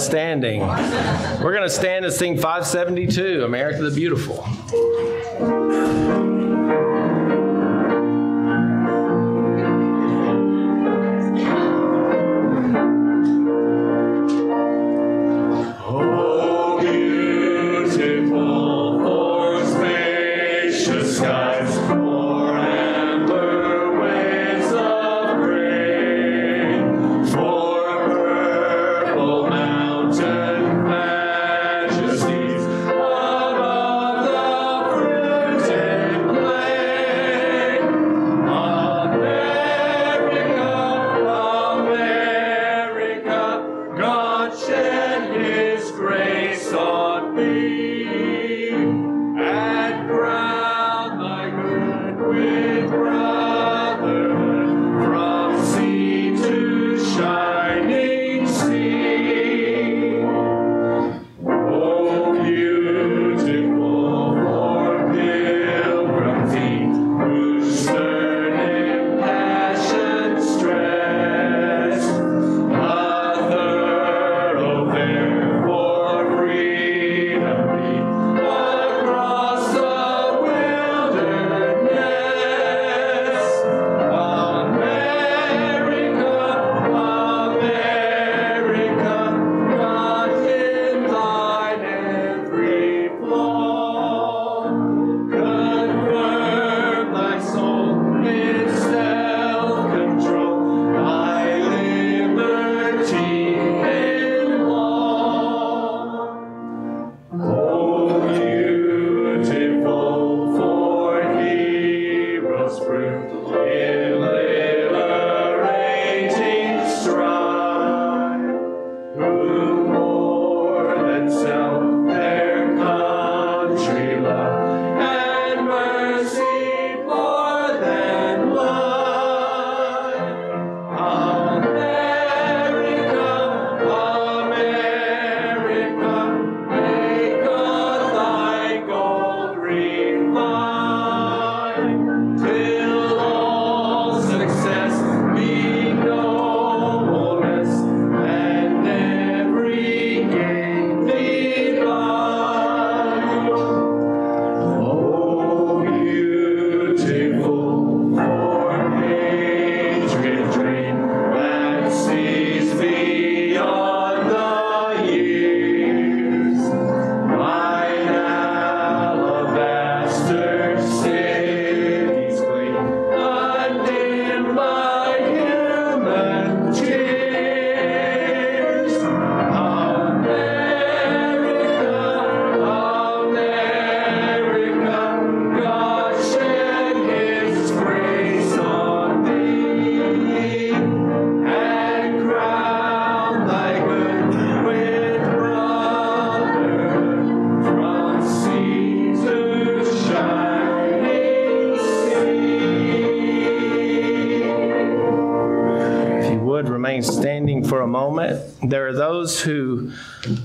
Outstanding. We're going to stand and sing 572, America the Beautiful.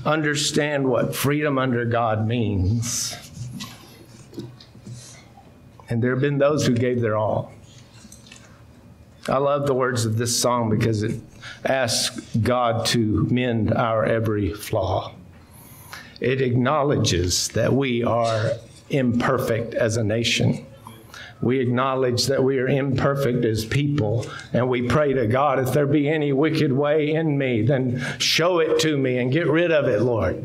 Understand what freedom under God means. And there have been those who gave their all. I love the words of this song because it asks God to mend our every flaw. It acknowledges that we are imperfect as a nation we acknowledge that we are imperfect as people, and we pray to God, if there be any wicked way in me, then show it to me and get rid of it, Lord.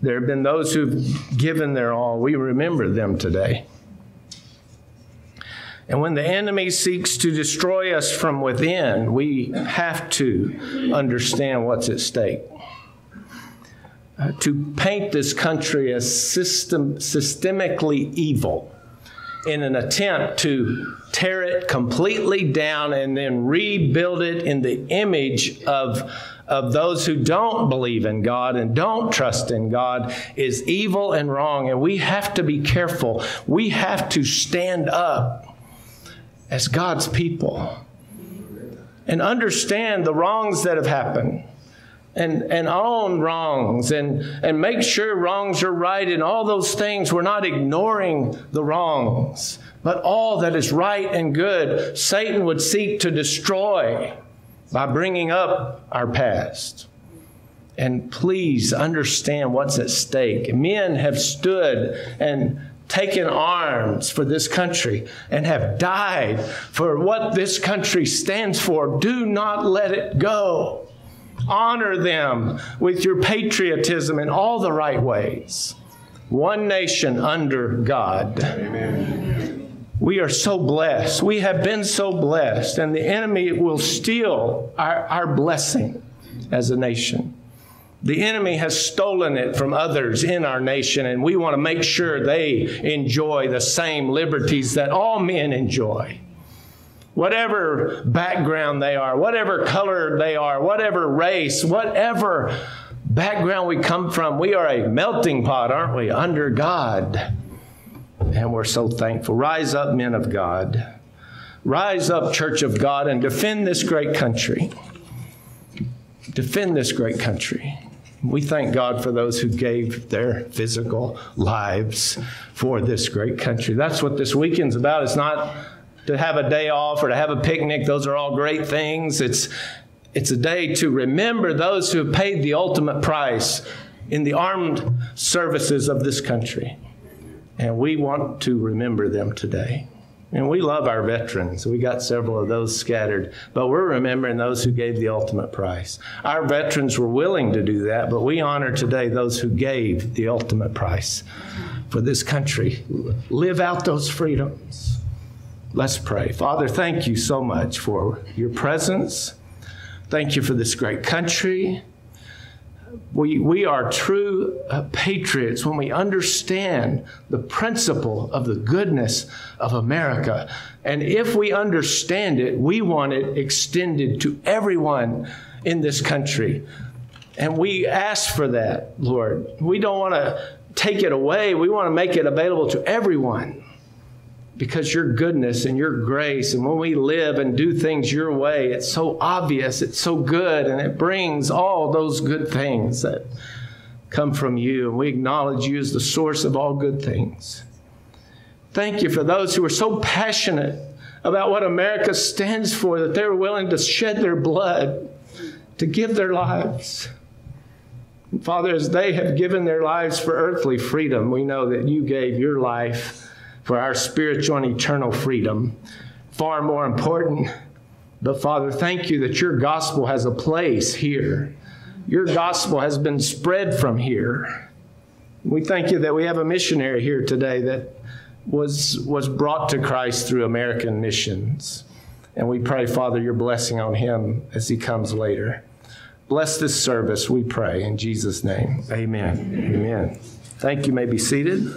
There have been those who've given their all. We remember them today. And when the enemy seeks to destroy us from within, we have to understand what's at stake. Uh, to paint this country as system, systemically evil in an attempt to tear it completely down and then rebuild it in the image of, of those who don't believe in God and don't trust in God is evil and wrong. And we have to be careful. We have to stand up as God's people and understand the wrongs that have happened and, and own wrongs and, and make sure wrongs are right and all those things. We're not ignoring the wrongs, but all that is right and good, Satan would seek to destroy by bringing up our past. And please understand what's at stake. Men have stood and taken arms for this country and have died for what this country stands for. Do not let it go. Honor them with your patriotism in all the right ways. One nation under God. Amen. We are so blessed. We have been so blessed, and the enemy will steal our, our blessing as a nation. The enemy has stolen it from others in our nation, and we want to make sure they enjoy the same liberties that all men enjoy. Whatever background they are, whatever color they are, whatever race, whatever background we come from, we are a melting pot, aren't we, under God. And we're so thankful. Rise up, men of God. Rise up, church of God, and defend this great country. Defend this great country. We thank God for those who gave their physical lives for this great country. That's what this weekend's about. It's not to have a day off or to have a picnic. Those are all great things. It's, it's a day to remember those who have paid the ultimate price in the armed services of this country. And we want to remember them today. And we love our veterans. We got several of those scattered, but we're remembering those who gave the ultimate price. Our veterans were willing to do that, but we honor today those who gave the ultimate price for this country. Live out those freedoms. Let's pray. Father, thank you so much for your presence. Thank you for this great country. We, we are true uh, patriots when we understand the principle of the goodness of America. And if we understand it, we want it extended to everyone in this country. And we ask for that, Lord. We don't want to take it away, we want to make it available to everyone because your goodness and your grace, and when we live and do things your way, it's so obvious, it's so good, and it brings all those good things that come from you. And we acknowledge you as the source of all good things. Thank you for those who are so passionate about what America stands for that they're willing to shed their blood, to give their lives. Father, as they have given their lives for earthly freedom, we know that you gave your life for our spiritual and eternal freedom. Far more important. But Father, thank you that your gospel has a place here. Your gospel has been spread from here. We thank you that we have a missionary here today that was, was brought to Christ through American missions. And we pray, Father, your blessing on him as he comes later. Bless this service, we pray, in Jesus' name. Amen. Amen. Thank you. you may be seated.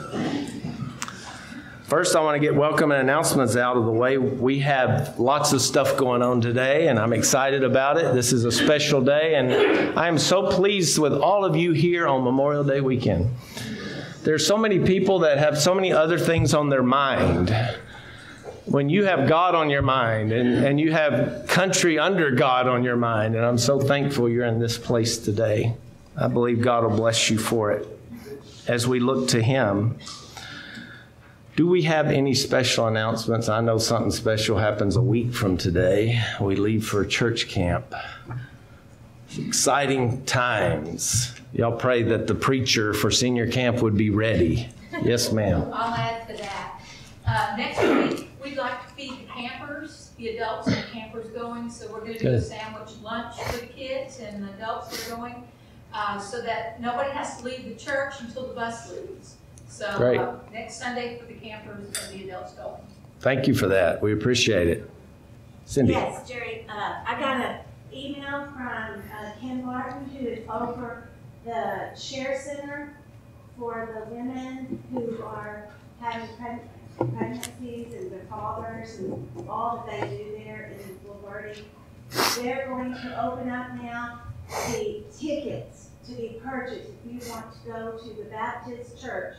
First, I want to get welcome and announcements out of the way. We have lots of stuff going on today, and I'm excited about it. This is a special day, and I am so pleased with all of you here on Memorial Day weekend. There's so many people that have so many other things on their mind. When you have God on your mind and, and you have country under God on your mind, and I'm so thankful you're in this place today. I believe God will bless you for it as we look to Him do we have any special announcements? I know something special happens a week from today. We leave for church camp. Exciting times. Y'all pray that the preacher for senior camp would be ready. Yes, ma'am. I'll add to that. Uh, next week, we'd like to feed the campers, the adults and the campers going. So we're going to do a sandwich lunch for the kids and the adults are going, uh, so that nobody has to leave the church until the bus leaves. So Great. uh, next Sunday for the campers and the adults going. Thank you for that. We appreciate it. Cindy. Yes, Jerry, uh, I got an email from uh, Ken Martin, who is over the Share Center for the women who are having pregnancies and their fathers and all that they do there in Bulverde. They're going to open up now the tickets to be purchased if you want to go to the Baptist Church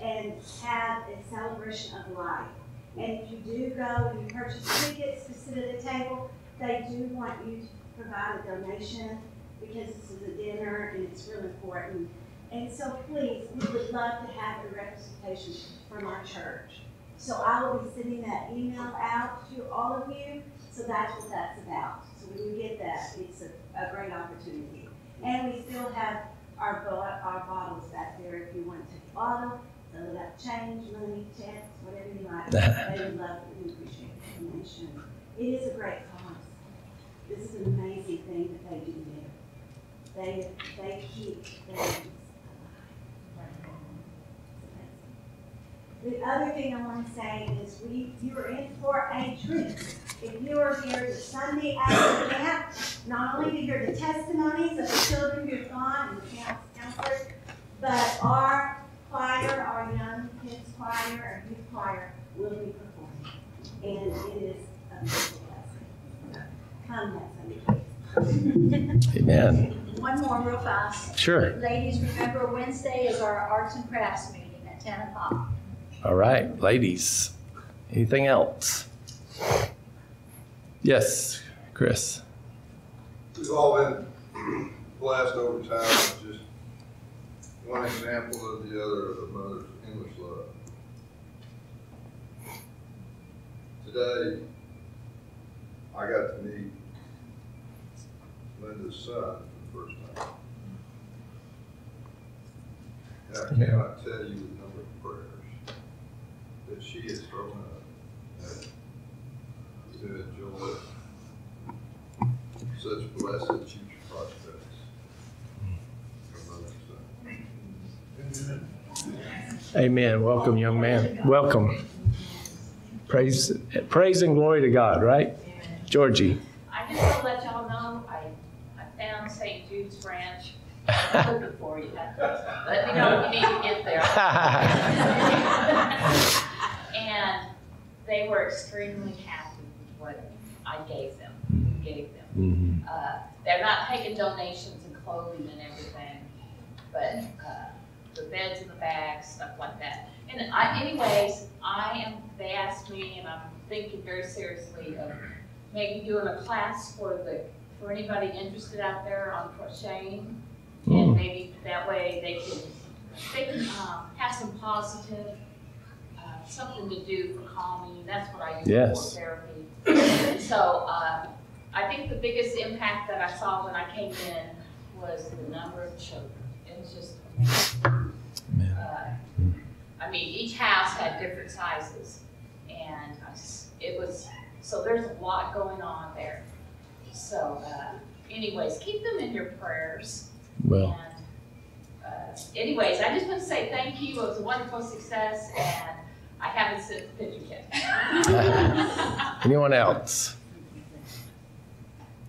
and have a celebration of life. And if you do go and you purchase tickets to sit at a table, they do want you to provide a donation because this is a dinner and it's really important. And so please, we would love to have a representation from our church. So I will be sending that email out to all of you. So that's what that's about. So when you get that, it's a, a great opportunity. And we still have our, our bottles back there if you want to take a bottle, fill it change, money, checks, whatever you like. They would love and appreciate the donation. It is a great cause. This is an amazing thing that they do there. They, they keep things alive. The other thing I want to say is we, you are in for a treat. If you are here the Sunday after camp, not only to hear the testimonies of the children who've gone and the couns- counselors, but our choir, our young kids choir, our youth choir will be performing. And it is a beautiful blessing. Come that Sunday. Amen. One more real fast. Sure. Ladies, remember Wednesday is our arts and crafts meeting at ten o'clock. All right, ladies. Anything else? Yes, Chris. We've all been blessed over time just one example of the other of a mother's endless love. Today, I got to meet Linda's son for the first time. And I cannot tell you the number of prayers that she has thrown up to uh, enjoy such blessed future prospects. for Mother's Day. Amen. Welcome, young man. Welcome. Praise, praise and glory to God, right? Georgie. I just want to let y'all know, I, I found St. Jude's Ranch. I'm looking for you. Let me know if you need to get there. And they were extremely happy with what I gave them, gave them. Mhm. Uh, They're not taking donations and clothing and everything, but uh, the beds in the bags, stuff like that. And I, anyways, I am, they asked me, and I'm thinking very seriously of maybe doing a class for the, for anybody interested out there on crocheting. Mm. And maybe that way they can, they can um, have some positive, uh, something to do for calming. That's what I use Yes. for therapy. So, uh, I think the biggest impact that I saw when I came in was the number of children. It was just amazing. Uh, I mean, each house had different sizes, and it was, so there's a lot going on there. So, uh, anyways, keep them in your prayers. Well, And, uh, anyways, I just want to say thank you. It was a wonderful success, and I haven't sent the picture yet. anyone else?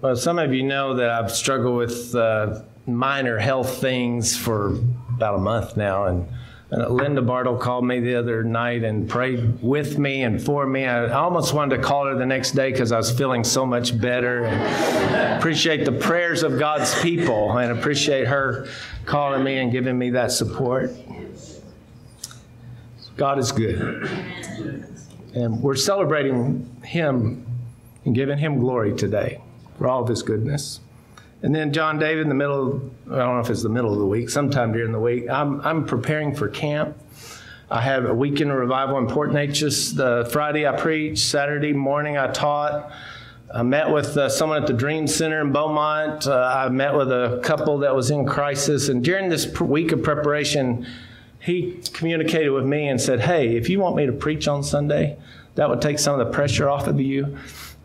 Well, some of you know that I've struggled with uh, minor health things for about a month now, and, and Linda Bartle called me the other night and prayed with me and for me. I almost wanted to call her the next day because I was feeling so much better. And appreciate the prayers of God's people, and appreciate her calling me and giving me that support. God is good, and we're celebrating Him and giving Him glory today for all of His goodness. And then John David, in the middle, of, I don't know if it's the middle of the week, sometime during the week, I'm, I'm preparing for camp. I have a weekend revival in Port Neches. The Friday I preached, Saturday morning I taught. I met with uh, someone at the Dream Center in Beaumont. Uh, I met with a couple that was in crisis. And during this pr- week of preparation, he communicated with me and said, Hey, if you want me to preach on Sunday, that would take some of the pressure off of you.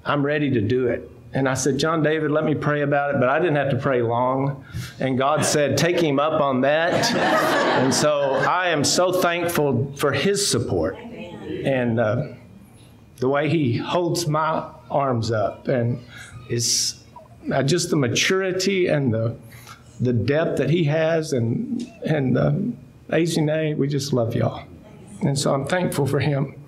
I'm ready to do it. And I said, John David, let me pray about it. But I didn't have to pray long. And God said, Take him up on that. and so I am so thankful for his support and uh, the way he holds my arms up. And it's uh, just the maturity and the, the depth that he has. And, and um, Azine, we just love y'all. And so I'm thankful for him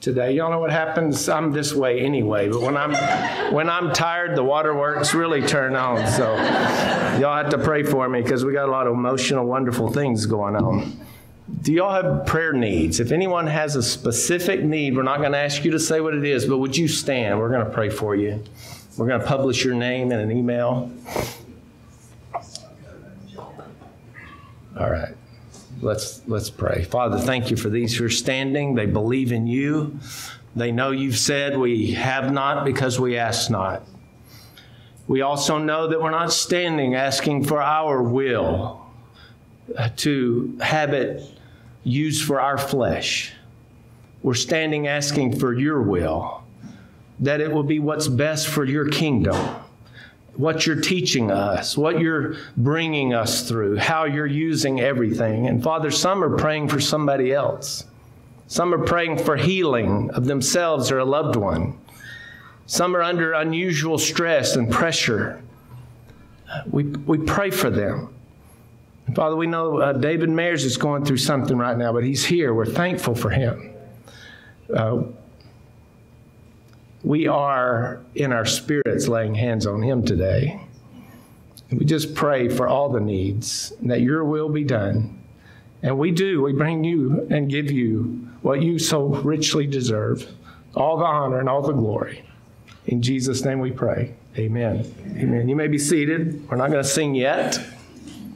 today. Y'all know what happens? I'm this way anyway, but when I'm when I'm tired, the waterworks really turn on. So y'all have to pray for me because we got a lot of emotional, wonderful things going on. Do y'all have prayer needs? If anyone has a specific need, we're not going to ask you to say what it is, but would you stand? We're going to pray for you. We're going to publish your name in an email. All right. Let's let's pray. Father, thank you for these who are standing. They believe in you. They know you've said we have not because we ask not. We also know that we're not standing asking for our will uh, to have it used for our flesh. We're standing asking for your will, that it will be what's best for your kingdom, what you're teaching us, what you're bringing us through, how you're using everything. And Father, some are praying for somebody else. Some are praying for healing of themselves or a loved one. Some are under unusual stress and pressure. We, we pray for them. And Father, we know uh, David Mayers is going through something right now, but he's here. We're thankful for him. Uh, we are in our spirits laying hands on him today. And we just pray for all the needs, that your will be done. And we do. We bring you and give you what you so richly deserve all the honor and all the glory. In Jesus' name we pray. Amen. Amen. You may be seated. We're not going to sing yet.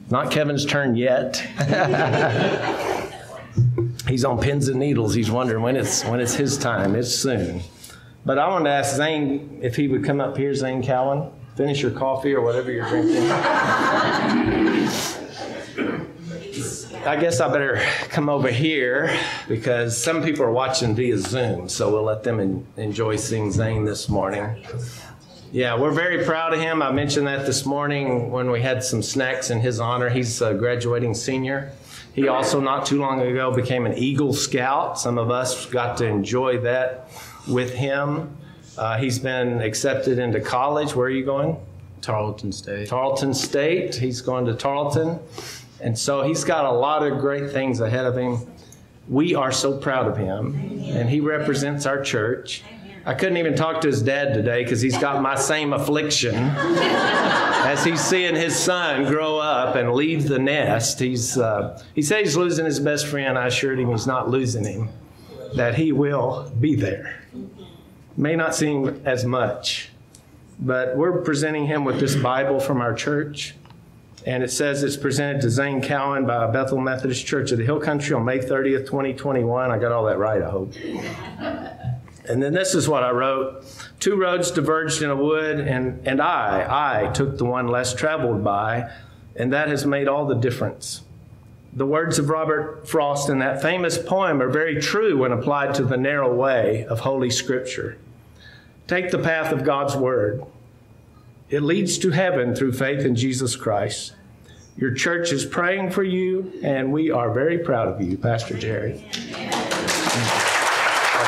Not Kevin's turn yet. He's on pins and needles. He's wondering when it's when it's his time. It's soon. But I wanted to ask Zane if he would come up here, Zane Cowan, finish your coffee or whatever you're drinking. I guess I better come over here because some people are watching via Zoom, so we'll let them en- enjoy seeing Zane this morning. Yeah, we're very proud of him. I mentioned that this morning when we had some snacks in his honor. He's a graduating senior. He also, not too long ago, became an Eagle Scout. Some of us got to enjoy that with him. Uh, he's been accepted into college. Where are you going? Tarleton State. Tarleton State. He's going to Tarleton. And so he's got a lot of great things ahead of him. We are so proud of him, and he represents our church. I couldn't even talk to his dad today because he's got my same affliction. As he's seeing his son grow up and leave the nest, he's, uh, he said he's losing his best friend. I assured him he's not losing him, that he will be there. May not seem as much, but we're presenting him with this Bible from our church. And it says it's presented to Zane Cowan by Bethel Methodist Church of the Hill Country on May 30th, 2021. I got all that right, I hope. And then this is what I wrote. Two roads diverged in a wood, and, and I, I took the one less traveled by, and that has made all the difference. The words of Robert Frost in that famous poem are very true when applied to the narrow way of Holy Scripture. Take the path of God's Word. It leads to heaven through faith in Jesus Christ. Your church is praying for you, and we are very proud of you, Pastor Jerry. God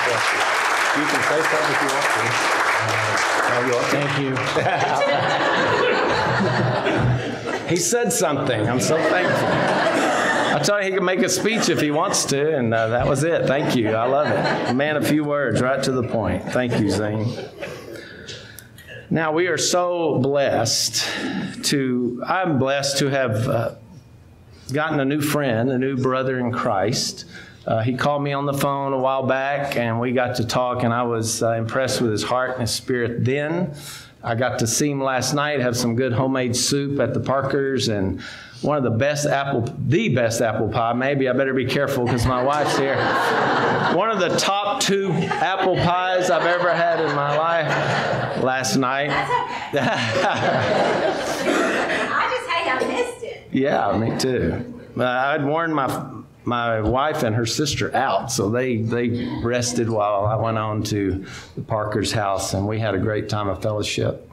bless you. You can say something if you want to. Uh, Thank you. He said something. I'm so thankful. I tell you, he could make a speech if he wants to, and uh, that was it. Thank you. I love it. Man, a few words, right to the point. Thank you, Zane. Now, we are so blessed to, I'm blessed to have uh, gotten a new friend, a new brother in Christ. Uh, he called me on the phone a while back, and we got to talk, and I was uh, impressed with his heart and his spirit then. I got to see him last night, have some good homemade soup at the Parkers, and one of the best apple, the best apple pie. Maybe I better be careful because my wife's here. One of the top two apple pies I've ever had in my life last night. I just hate I missed it. Yeah, me too. Uh, I'd warned my my wife and her sister out, so they they rested while I went on to the Parker's house, and we had a great time of fellowship.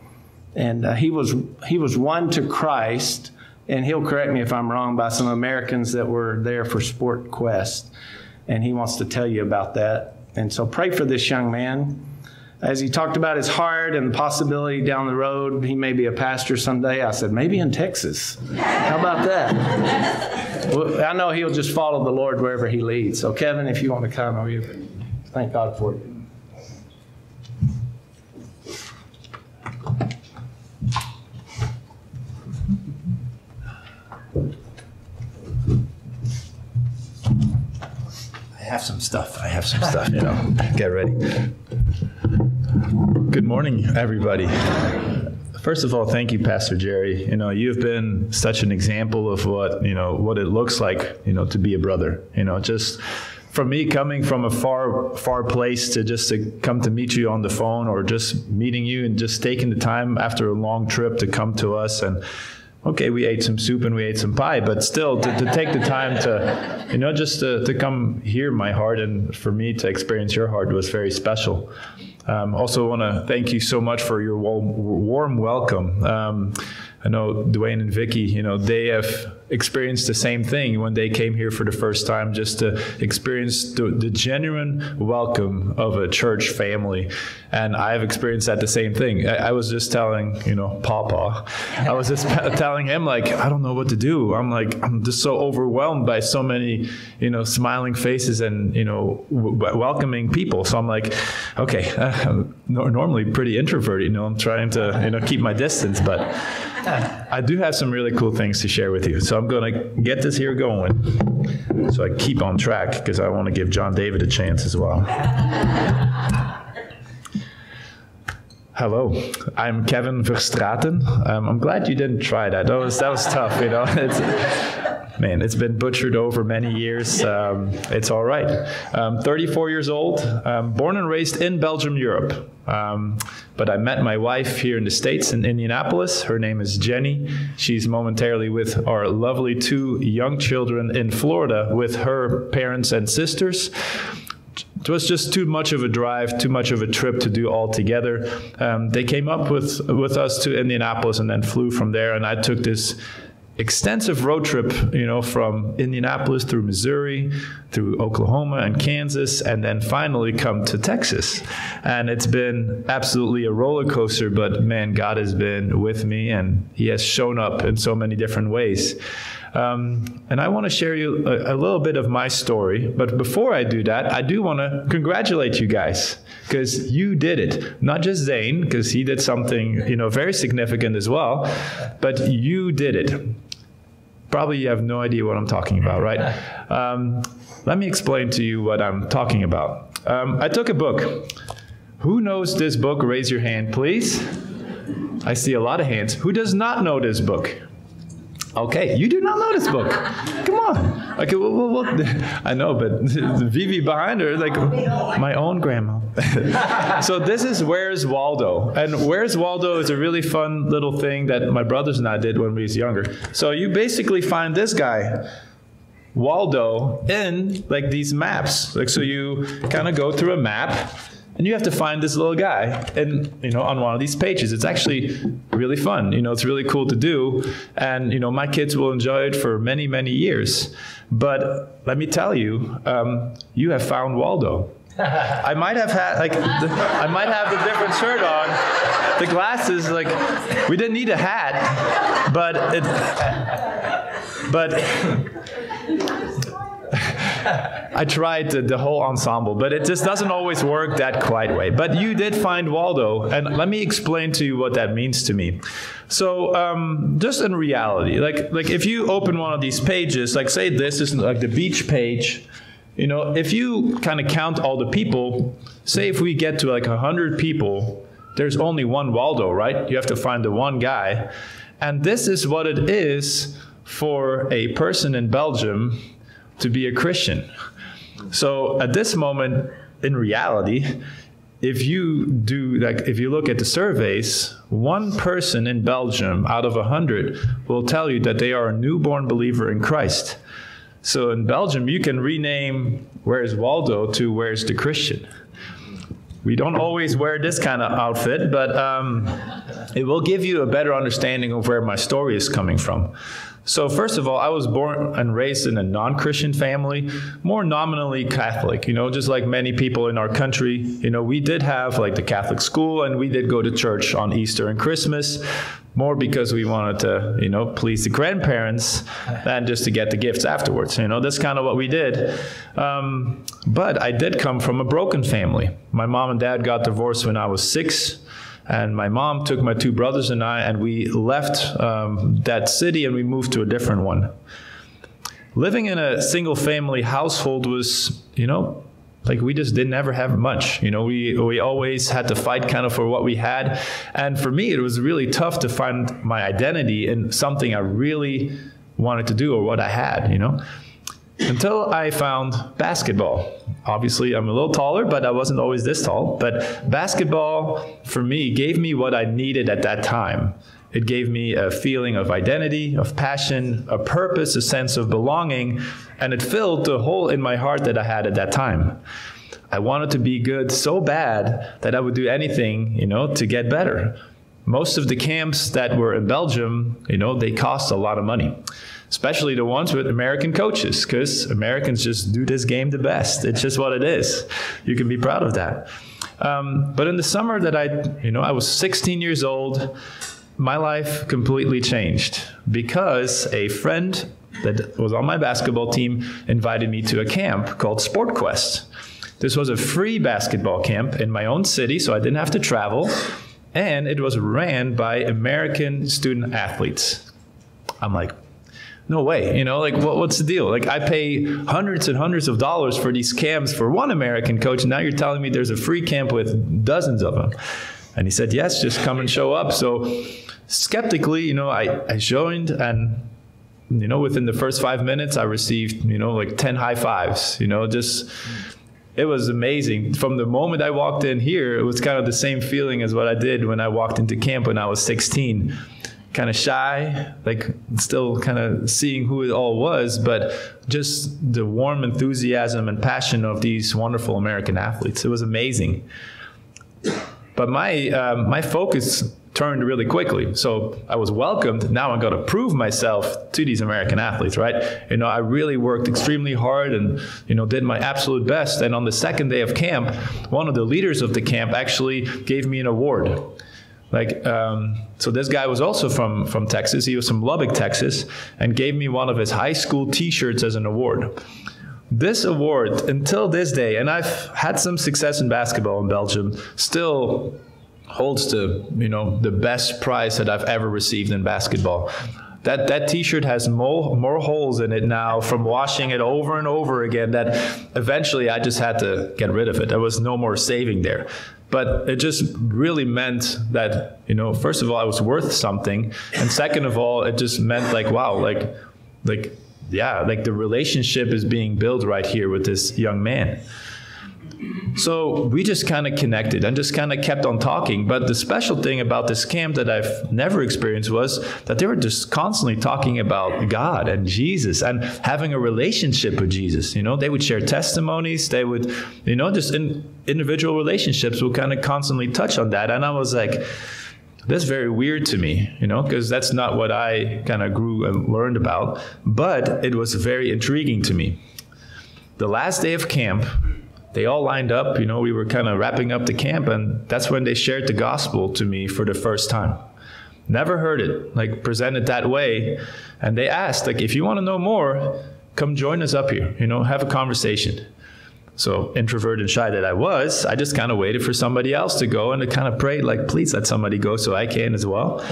And uh, he was he was won to Christ, and he'll correct me if I'm wrong by some Americans that were there for Sport Quest, and he wants to tell you about that. And so pray for this young man as he talked about his heart and the possibility down the road he may be a pastor someday, I said, maybe in Texas. How about that? well, I know he'll just follow the Lord wherever he leads. So, Kevin, if you want to come, here, thank God for you. I have some stuff. I have some stuff, you know. Get ready. Good morning, everybody. First of all, thank you, Pastor Jerry. You know, you've been such an example of what, you know, what it looks like, you know, to be a brother. You know, just for me coming from a far far place to just to come to meet you on the phone or just meeting you and just taking the time after a long trip to come to us and okay we ate some soup and we ate some pie but still to, to take the time to you know just to, to come hear my heart and for me to experience your heart was very special. Um, also want to thank you so much for your warm, warm welcome. Um, I know Dwayne and Vicky, you know, they have experienced the same thing when they came here for the first time, just to experience the, the genuine welcome of a church family. And I've experienced that the same thing. I, I was just telling, you know, Papa, I was just telling him, like, I don't know what to do. I'm like, I'm just so overwhelmed by so many, you know, smiling faces and, you know, w- welcoming people. So I'm like, okay, uh, normally pretty introverted, you know, I'm trying to, you know, keep my distance, but I do have some really cool things to share with you. So I'm going to get this here going so I keep on track because I want to give John David a chance as well. Hello, I'm Kevin Verstraten. Um, I'm glad you didn't try that. That was that was tough, you know. It's, man, it's been butchered over many years. Um, it's all right. Um, 34 years old, um, born and raised in Belgium, Europe. Um, but I met my wife here in the States in Indianapolis. Her name is Jenny. She's momentarily with our lovely two young children in Florida with her parents and sisters it was just too much of a drive, too much of a trip to do all together. Um, they came up with with us to Indianapolis and then flew from there. And I took this extensive road trip, you know, from Indianapolis through Missouri, through Oklahoma and Kansas, and then finally come to Texas. And it's been absolutely a roller coaster, but man, God has been with me and He has shown up in so many different ways. Um, and I want to share you a, a, little bit of my story. But before I do that, I do want to congratulate you guys because you did it. Not just Zane, because he did something you know very significant as well, but you did it. Probably you have no idea what I'm talking about, right? Um, let me explain to you what I'm talking about. Um, I took a book. Who knows this book? Raise your hand, please. I see a lot of hands. Who does not know this book? Okay, you do not know this book. Come on. Okay, well, well, well I know, but Vivi behind her, like my own grandma. so this is Where's Waldo, and Where's Waldo is a really fun little thing that my brothers and I did when we was younger. So you basically find this guy. Waldo in like these maps. Like so you kind of go through a map and you have to find this little guy and you know on one of these pages. It's actually really fun. You know it's really cool to do. And you know my kids will enjoy it for many many years. But let me tell you um, you have found waldo. I might have had like the, I might have the different shirt on, the glasses. Like we didn't need a hat, but it, but I tried the, the, whole ensemble, but it just doesn't always work that quite way. But you did find Waldo, and let me explain to you what that means to me. So, um, just in reality, like like if you open one of these pages, like say this is like the beach page, you know, if you kind of count all the people, say if we get to like hundred people, there's only one Waldo, right? You have to find the one guy, and this is what it is for a person in Belgium to be a Christian. So at this moment, in reality, if you do like if you look at the surveys, one person in Belgium out of a hundred will tell you that they are a newborn believer in Christ. So in Belgium, you can rename Where's Waldo to Where's the Christian. We don't always wear this kind of outfit, but um, it will give you a better understanding of where my story is coming from. So, first of all, I was born and raised in a non Christian family, more nominally Catholic, you know, just like many people in our country. You know, we did have like the Catholic school and we did go to church on Easter and Christmas, more because we wanted to, you know, please the grandparents than just to get the gifts afterwards. You know, that's kind of what we did. Um, but I did come from a broken family. My mom and dad got divorced when I was six. And my mom took my two brothers and I, and we left um, that city and we moved to a different one. Living in a single family household was, you know, like we just didn't ever have much. You know we we always had to fight kind of for what we had. And for me it was really tough to find my identity in something i really wanted to do or what i had you know until I found basketball. Obviously, I'm a little taller, but I wasn't always this tall. But basketball, for me, gave me what I needed at that time. It gave me a feeling of identity, of passion, a purpose, a sense of belonging, and it filled the hole in my heart that I had at that time. I wanted to be good so bad that I would do anything, you know, to get better. Most of the camps that were in Belgium, you know, they cost a lot of money especially the ones with American coaches, because Americans just do this game the best. It's just what it is. You can be proud of that. Um, but in the summer that I, you know, I was 16 years old, my life completely changed because a friend that was on my basketball team invited me to a camp called Sport Quest. This was a free basketball camp in my own city, so I didn't have to travel, and it was ran by American student athletes. I'm like, no way you know like what, what's the deal? Like i pay hundreds and hundreds of dollars for these camps for one american coach and now you're telling me there's a free camp with dozens of them and he said yes just come and show up. So skeptically you know i, I joined and you know within the first five minutes i received you know like 10 high fives you know just it was amazing. From the moment i walked in here it was kind of the same feeling as what i did when i walked into camp when i was 16 kind of shy, like still kind of seeing who it all was, but just the warm enthusiasm and passion of these wonderful American athletes. It was amazing. But my um, my focus turned really quickly. So I was welcomed. Now I got to prove myself to these American athletes, right? You know, I really worked extremely hard and, you know, did my absolute best. And on the second day of camp, one of the leaders of the camp actually gave me an award. Like, um, so this guy was also from, from Texas. He was from Lubbock, Texas, and gave me one of his high school T-shirts as an award. This award, until this day, and I've had some success in basketball in Belgium, still holds the you know the best prize that I've ever received in basketball. That that T-shirt has more more holes in it now from washing it over and over again. That eventually I just had to get rid of it. There was no more saving there but it just really meant that you know first of all i was worth something. And second of all it just meant like wow like like yeah like the relationship is being built right here with this young man so we just kind of connected and just kind of kept on talking. But the special thing about this camp that I've never experienced was that they were just constantly talking about God and Jesus and having a relationship with Jesus. You know, they would share testimonies. They would, you know, just in individual relationships would kind of constantly touch on that. And I was like, that's very weird to me, you know, because that's not what I kind of grew and learned about. But it was very intriguing to me. The last day of camp, they all lined up. You know, we were kind of wrapping up the camp, and that's when they shared the gospel to me for the first time. Never heard it like presented that way, and they asked like, if you want to know more, come join us up here. You know, have a conversation. So introverted and shy that I was, I just kind of waited for somebody else to go and to kind of prayed like, please let somebody go so I can as well.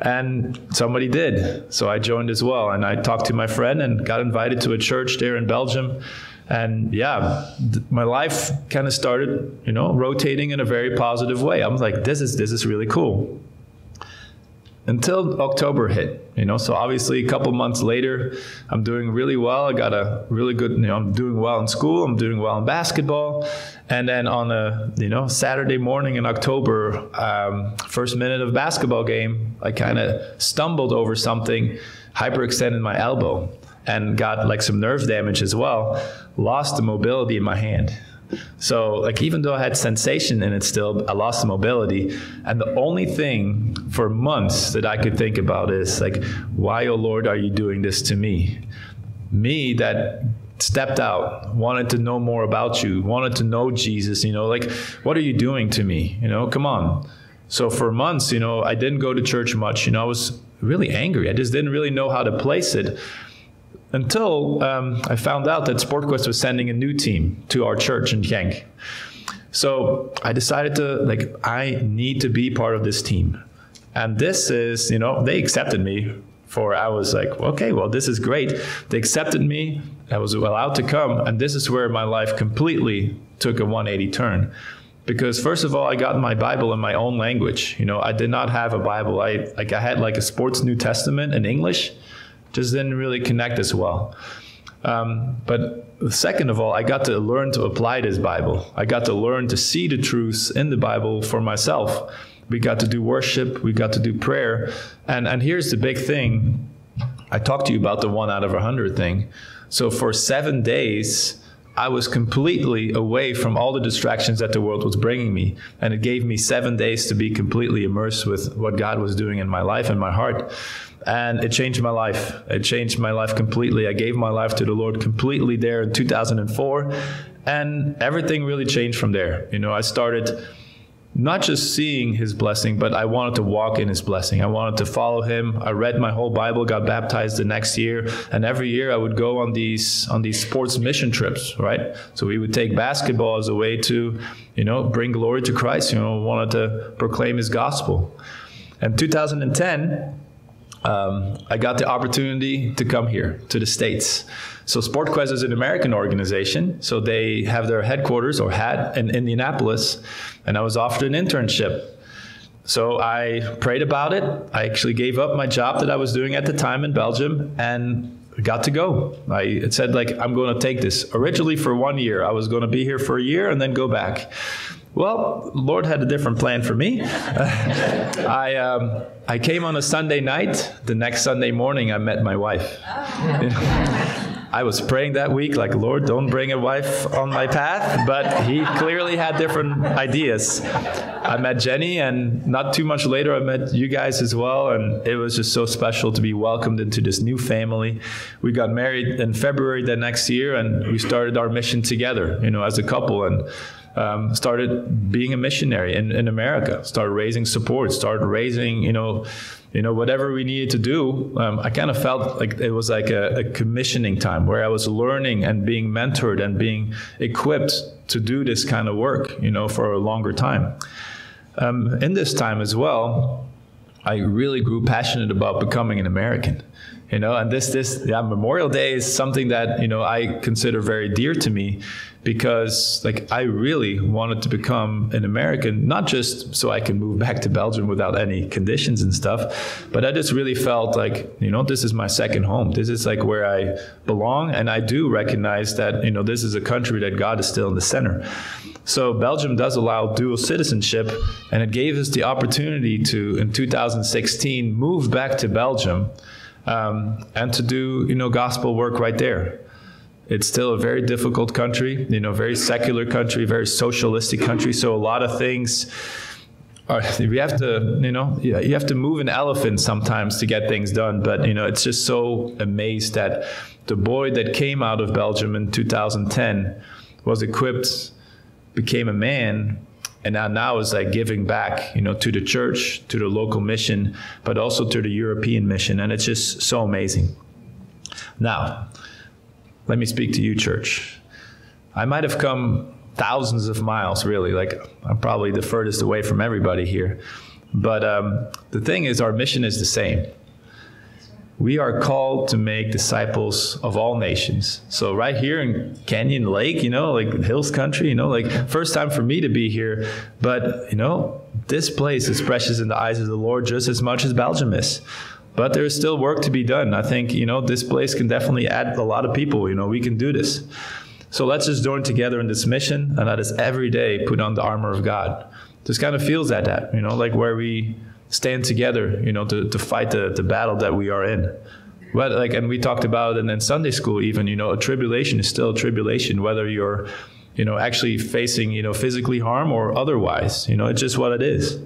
And somebody did. So I joined as well. And I talked to my friend and got invited to a church there in Belgium and yeah th- my life kind of started you know rotating in a very positive way. I'm like this is this is really cool. Until october hit you know so obviously a couple months later i'm doing really well. I got a really good you know i'm doing well in school i'm doing well in basketball. And then on a you know saturday morning in october um, first minute of basketball game i kind of stumbled over something hyperextended my elbow and got like some nerve damage as well, lost the mobility in my hand. So like even though I had sensation in it still, I lost the mobility. And the only thing for months that I could think about is like, why, oh Lord, are you doing this to me? Me that stepped out, wanted to know more about you, wanted to know Jesus, you know, like, what are you doing to me? You know, come on. So for months, you know, I didn't go to church much. You know, I was really angry. I just didn't really know how to place it until um, I found out that SportQuest was sending a new team to our church in Genk. So I decided to like I need to be part of this team, and this is you know they accepted me for I was like okay well this is great. They accepted me. I was allowed to come and this is where my life completely took a 180 turn. Because first of all i got my bible in my own language. You know i did not have a bible. I like i had like a sports new testament in english just didn't really connect as well. Um, but second of all, I got to learn to apply this Bible. I got to learn to see the truths in the Bible for myself. We got to do worship, we got to do prayer. And, and here's the big thing I talked to you about the one out of a hundred thing. So for seven days, I was completely away from all the distractions that the world was bringing me. And it gave me seven days to be completely immersed with what God was doing in my life and my heart. And it changed my life. It changed my life completely. I gave my life to the Lord completely there in 2004. And everything really changed from there. You know, I started not just seeing his blessing, but I wanted to walk in his blessing. I wanted to follow him. I read my whole Bible, got baptized the next year, and every year I would go on these on these sports mission trips, right? So we would take basketball as a way to, you know, bring glory to Christ, you know, wanted to proclaim his gospel. And 2010, um, I got the opportunity to come here to the States. So SportQuest is an American organization. So they have their headquarters or had in Indianapolis, and I was offered an internship. So I prayed about it. I actually gave up my job that I was doing at the time in Belgium and got to go. I said like I'm going to take this. Originally for one year, I was going to be here for a year and then go back. Well, Lord had a different plan for me. I, um, I came on a Sunday night. The next Sunday morning, I met my wife. I was praying that week, like, Lord, don't bring a wife on my path. But he clearly had different ideas. I met Jenny, and not too much later, I met you guys as well. And it was just so special to be welcomed into this new family. We got married in February the next year, and we started our mission together, you know, as a couple. And um, started being a missionary in, in America, started raising support, started raising, you know, you know, whatever we needed to do. Um, I kind of felt like it was like a, a, commissioning time where I was learning and being mentored and being equipped to do this kind of work, you know, for a longer time. Um, in this time as well, I really grew passionate about becoming an American you know and this this yeah memorial day is something that you know i consider very dear to me because like i really wanted to become an american not just so i can move back to belgium without any conditions and stuff but i just really felt like you know this is my second home this is like where i belong and i do recognize that you know this is a country that god is still in the center so Belgium does allow dual citizenship, and it gave us the opportunity to, in 2016, move back to Belgium um, and to do you know gospel work right there. It's still a very difficult country, you know, very secular country, very socialistic country. So a lot of things are we have to you know you have to move an elephant sometimes to get things done. But you know it's just so amazed that the boy that came out of Belgium in 2010 was equipped, became a man, and now now is like giving back you know to the church to the local mission but also to the european mission and it's just so amazing now let me speak to you church. I might have come thousands of miles really. Like i'm probably the furthest away from everybody here. But um, the thing is our mission is the same. We are called to make disciples of all nations. So right here in Canyon Lake, you know, like Hills Country, you know, like first time for me to be here, but you know, this place is precious in the eyes of the Lord just as much as Belgium is. But there's still work to be done. I think, you know, this place can definitely add a lot of people, you know, we can do this. So let's just join together in this mission and let us every day put on the armor of God. Just kind of feels at that, you know, like where we stand together, you know, to, to fight the, the battle that we are in. But like, and we talked about and then Sunday school even, you know, a tribulation is still a tribulation, whether you're, you know, actually facing, you know, physically harm or otherwise, you know, it's just what it is.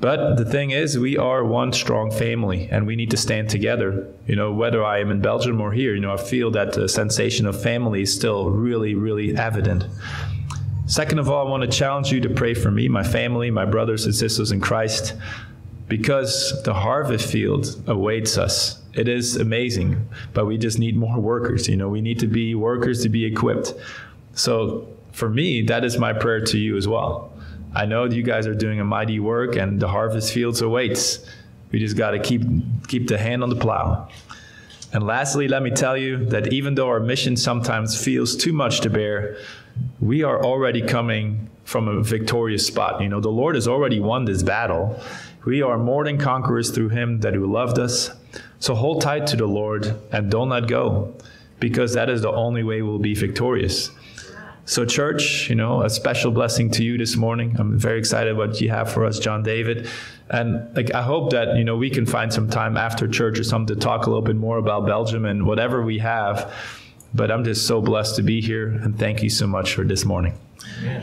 But the thing is, we are one strong family and we need to stand together. You know, whether I am in Belgium or here, you know, I feel that the sensation of family is still really, really evident. Second of all, I want to challenge you to pray for me, my family, my brothers and sisters in Christ, because the harvest field awaits us. It is amazing, but we just need more workers. You know, we need to be workers to be equipped. So for me, that is my prayer to you as well. I know you guys are doing a mighty work and the harvest fields awaits. We just got to keep keep the hand on the plow. And lastly, let me tell you that even though our mission sometimes feels too much to bear, we are already coming from a victorious spot. You know, the Lord has already won this battle. We are more than conquerors through him that who loved us. So hold tight to the Lord and don't let go because that is the only way we'll be victorious. So, church, you know, a special blessing to you this morning. I'm very excited what you have for us, John David. And like, I hope that you know we can find some time after church or something to talk a little bit more about Belgium and whatever we have. But I'm just so blessed to be here, and thank you so much for this morning. Yeah,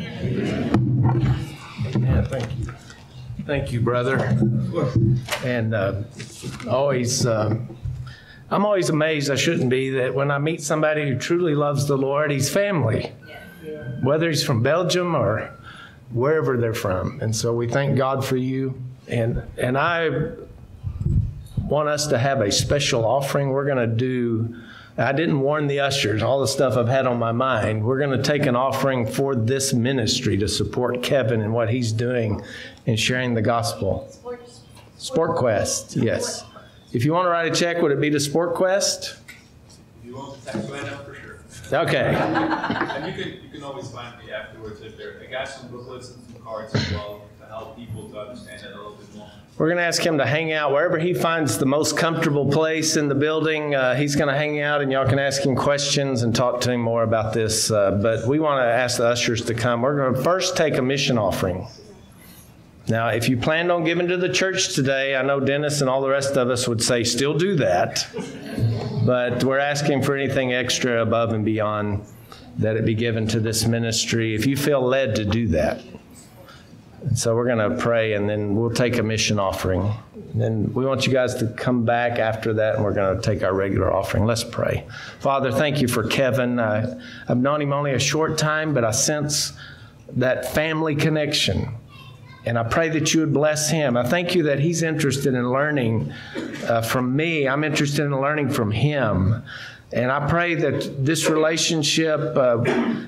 thank you. Thank you, brother. And uh, always, um, I'm always amazed, I shouldn't be, that when I meet somebody who truly loves the Lord, he's family. Whether he's from Belgium or wherever they're from. And so we thank God for you. And, and I want us to have a special offering. We're going to do, I didn't warn the ushers, all the stuff I've had on my mind. We're going to take an offering for this ministry to support Kevin and what he's doing in sharing the gospel. Sport Quest, yes. If you want to write a check, would it be to Sport Quest? You want to text right now, for sure. Okay. And you can, you can always find me afterwards if there, I got some booklets and some cards as well to help people to understand it a little bit more. We're going to ask him to hang out wherever he finds the most comfortable place in the building. Uh, he's going to hang out, and y'all can ask him questions and talk to him more about this. Uh, but we want to ask the ushers to come. We're going to first take a mission offering. Now, if you planned on giving to the church today, I know Dennis and all the rest of us would say still do that. But we're asking for anything extra above and beyond that it be given to this ministry if you feel led to do that. And so we're going to pray and then we'll take a mission offering. Then we want you guys to come back after that and we're going to take our regular offering. Let's pray. Father, thank you for Kevin. Uh, I've known him only a short time, but I sense that family connection. And I pray that you would bless him. I thank you that he's interested in learning uh, from me. I'm interested in learning from him. And I pray that this relationship uh,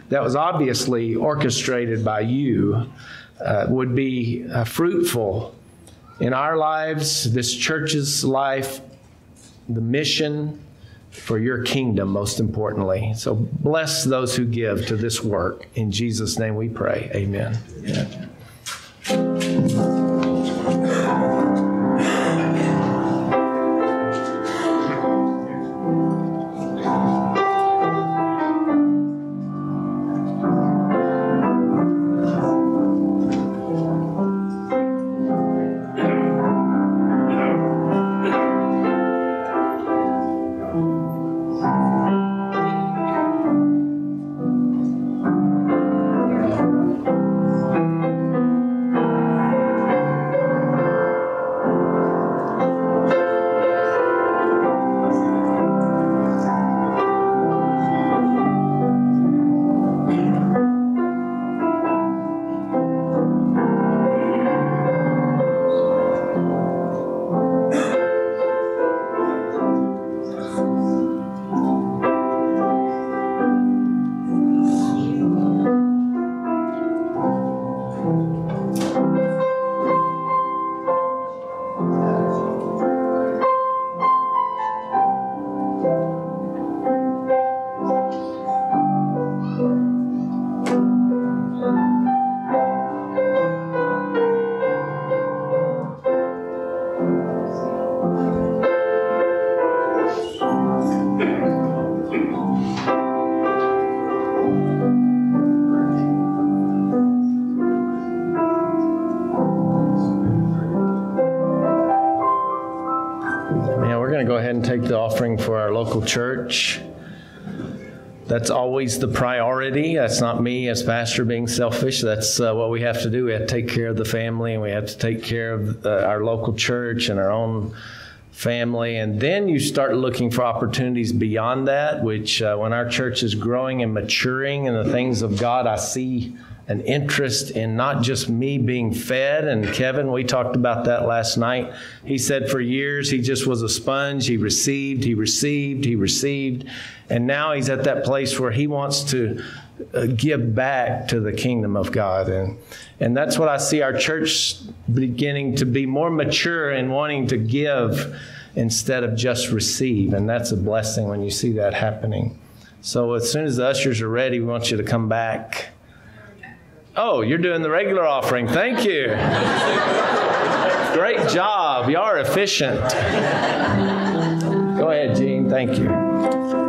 that was obviously orchestrated by you uh, would be uh, fruitful in our lives, this church's life, the mission for your kingdom, most importantly. So bless those who give to this work. In Jesus' name we pray. Amen. Amen. That's always the priority. That's not me as pastor being selfish. That's uh, what we have to do. We have to take care of the family and we have to take care of uh, our local church and our own family. And then you start looking for opportunities beyond that, which uh, when our church is growing and maturing in the things of God, I see an interest in not just me being fed. And Kevin, we talked about that last night. He said for years he just was a sponge. He received, he received, he received. And now he's at that place where he wants to uh, give back to the kingdom of God. And, and that's what I see our church beginning to be more mature in wanting to give instead of just receive. And that's a blessing when you see that happening. So as soon as the ushers are ready, we want you to come back. Oh, you're doing the regular offering. Thank you. Great job. You are efficient. Go ahead, Gene. Thank you.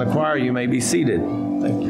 the choir, you may be seated. Thank you.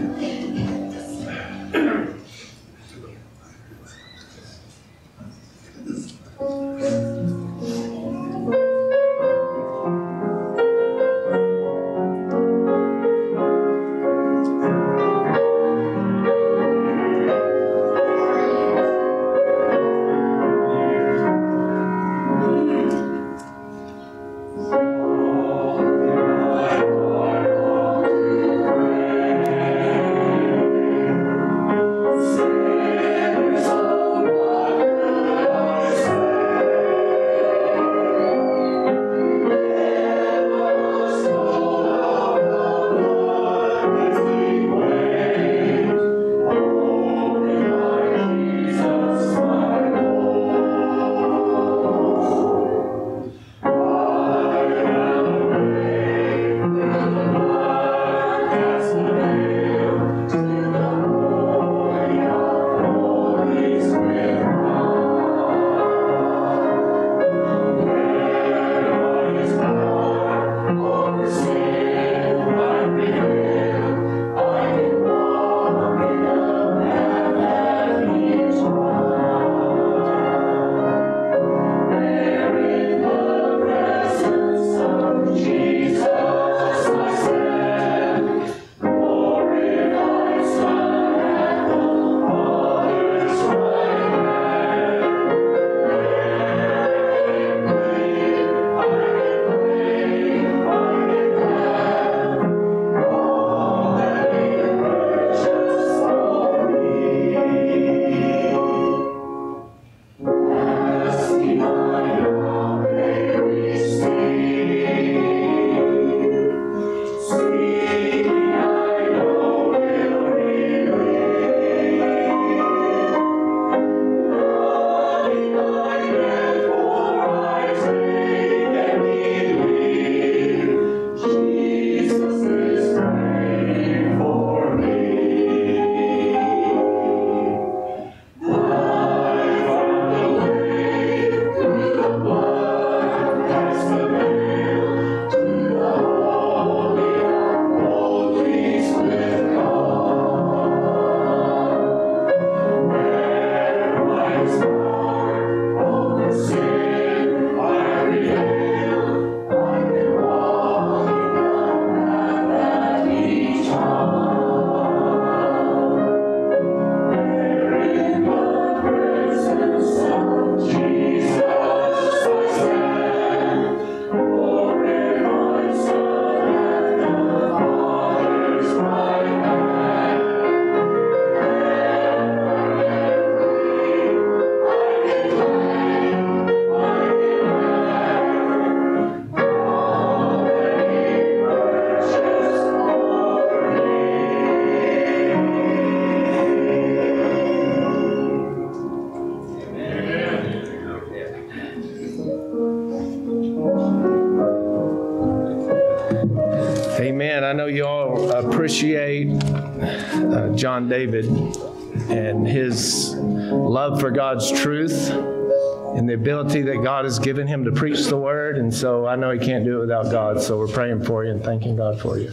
God's truth and the ability that God has given him to preach the word. And so I know he can't do it without God. So we're praying for you and thanking God for you.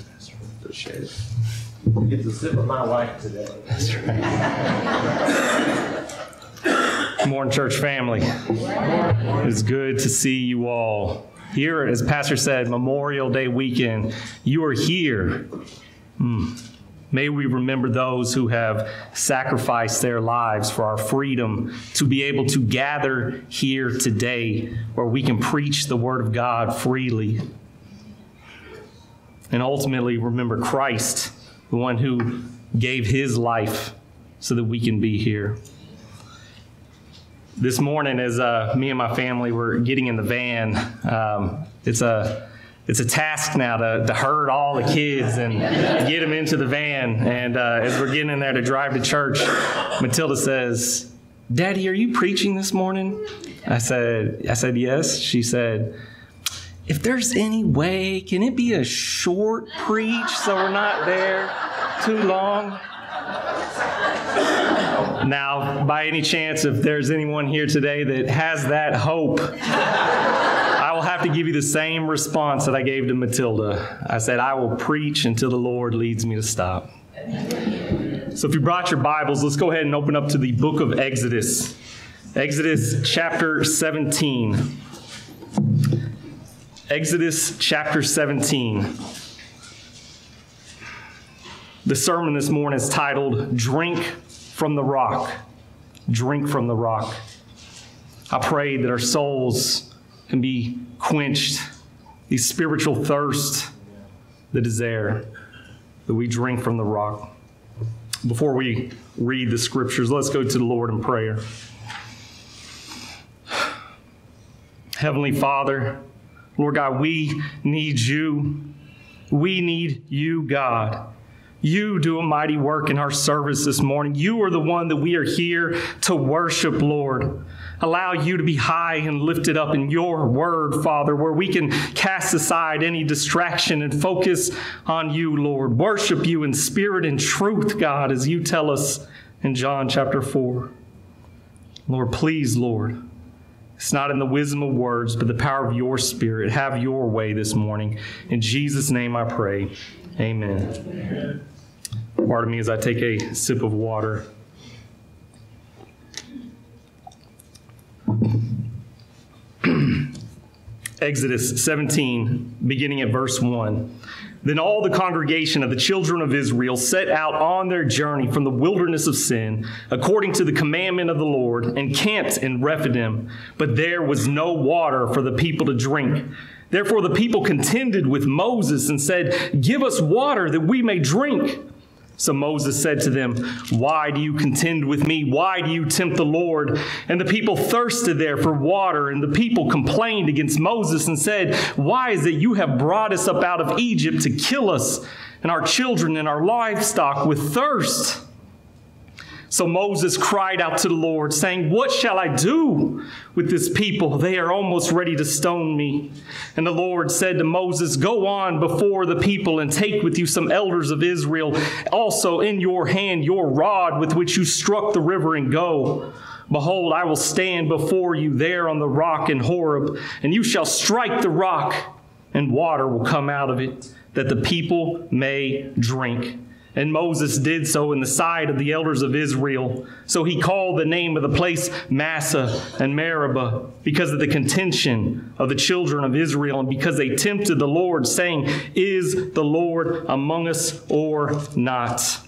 Appreciate it. Get to sit with my wife today. That's right. Morning, church family. It's good to see you all here. As Pastor said, Memorial Day weekend. You are here. Hmm. May we remember those who have sacrificed their lives for our freedom to be able to gather here today where we can preach the Word of God freely. And ultimately, remember Christ, the one who gave his life so that we can be here. This morning, as uh, me and my family were getting in the van, um, it's a it's a task now to, to herd all the kids and get them into the van. And uh, as we're getting in there to drive to church, Matilda says, "Daddy, are you preaching this morning?" I said, "I said yes." She said, "If there's any way, can it be a short preach so we're not there too long?" Now, by any chance, if there's anyone here today that has that hope, to give you the same response that I gave to Matilda. I said, I will preach until the Lord leads me to stop. So if you brought your Bibles, let's go ahead and open up to the book of Exodus. Exodus chapter 17. Exodus chapter 17. The sermon this morning is titled Drink from the Rock. Drink from the rock. I pray that our souls can be quenched, the spiritual thirst that is there, that we drink from the rock. Before we read the scriptures, let's go to the Lord in prayer. Heavenly Father, Lord God, we need you. We need you, God. You do a mighty work in our service this morning. You are the one that we are here to worship, Lord. Allow you to be high and lifted up in your word, Father, where we can cast aside any distraction and focus on you, Lord. Worship you in spirit and truth, God, as you tell us in John chapter 4. Lord, please, Lord. It's not in the wisdom of words, but the power of your spirit. Have your way this morning. In Jesus' name I pray. Amen. Pardon me as I take a sip of water. Exodus 17, beginning at verse 1. Then all the congregation of the children of Israel set out on their journey from the wilderness of sin, according to the commandment of the Lord, and camped in Rephidim. But there was no water for the people to drink. Therefore the people contended with Moses and said, Give us water that we may drink. So Moses said to them, Why do you contend with me? Why do you tempt the Lord? And the people thirsted there for water, and the people complained against Moses and said, Why is it you have brought us up out of Egypt to kill us and our children and our livestock with thirst? So Moses cried out to the Lord, saying, What shall I do with this people? They are almost ready to stone me. And the Lord said to Moses, Go on before the people and take with you some elders of Israel, also in your hand your rod with which you struck the river, and go. Behold, I will stand before you there on the rock in Horeb, and you shall strike the rock, and water will come out of it, that the people may drink. And Moses did so in the sight of the elders of Israel. So he called the name of the place Massah and Meribah because of the contention of the children of Israel and because they tempted the Lord, saying, Is the Lord among us or not?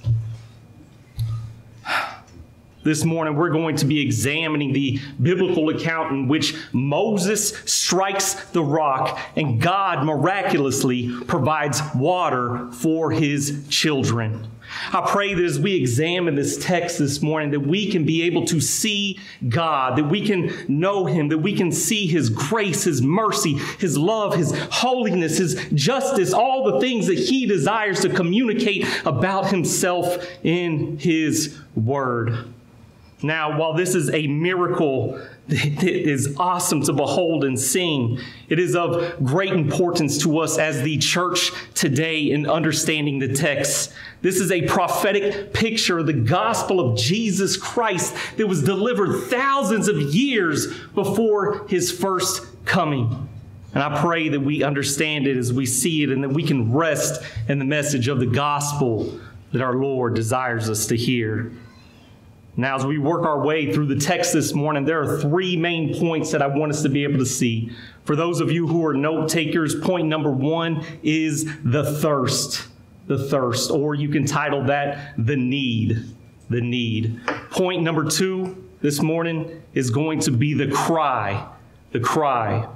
This morning, we're going to be examining the biblical account in which Moses strikes the rock and God miraculously provides water for his children. I pray that as we examine this text this morning, that we can be able to see God, that we can know Him, that we can see His grace, His mercy, His love, His holiness, His justice, all the things that He desires to communicate about Himself in His Word. Now, while this is a miracle that is awesome to behold and sing, it is of great importance to us as the church today in understanding the text. This is a prophetic picture of the gospel of Jesus Christ that was delivered thousands of years before his first coming. And I pray that we understand it as we see it and that we can rest in the message of the gospel that our Lord desires us to hear. Now, as we work our way through the text this morning, there are three main points that I want us to be able to see. For those of you who are note takers, point number one is the thirst. The thirst, or you can title that the need. The need. Point number two this morning is going to be the cry. The cry,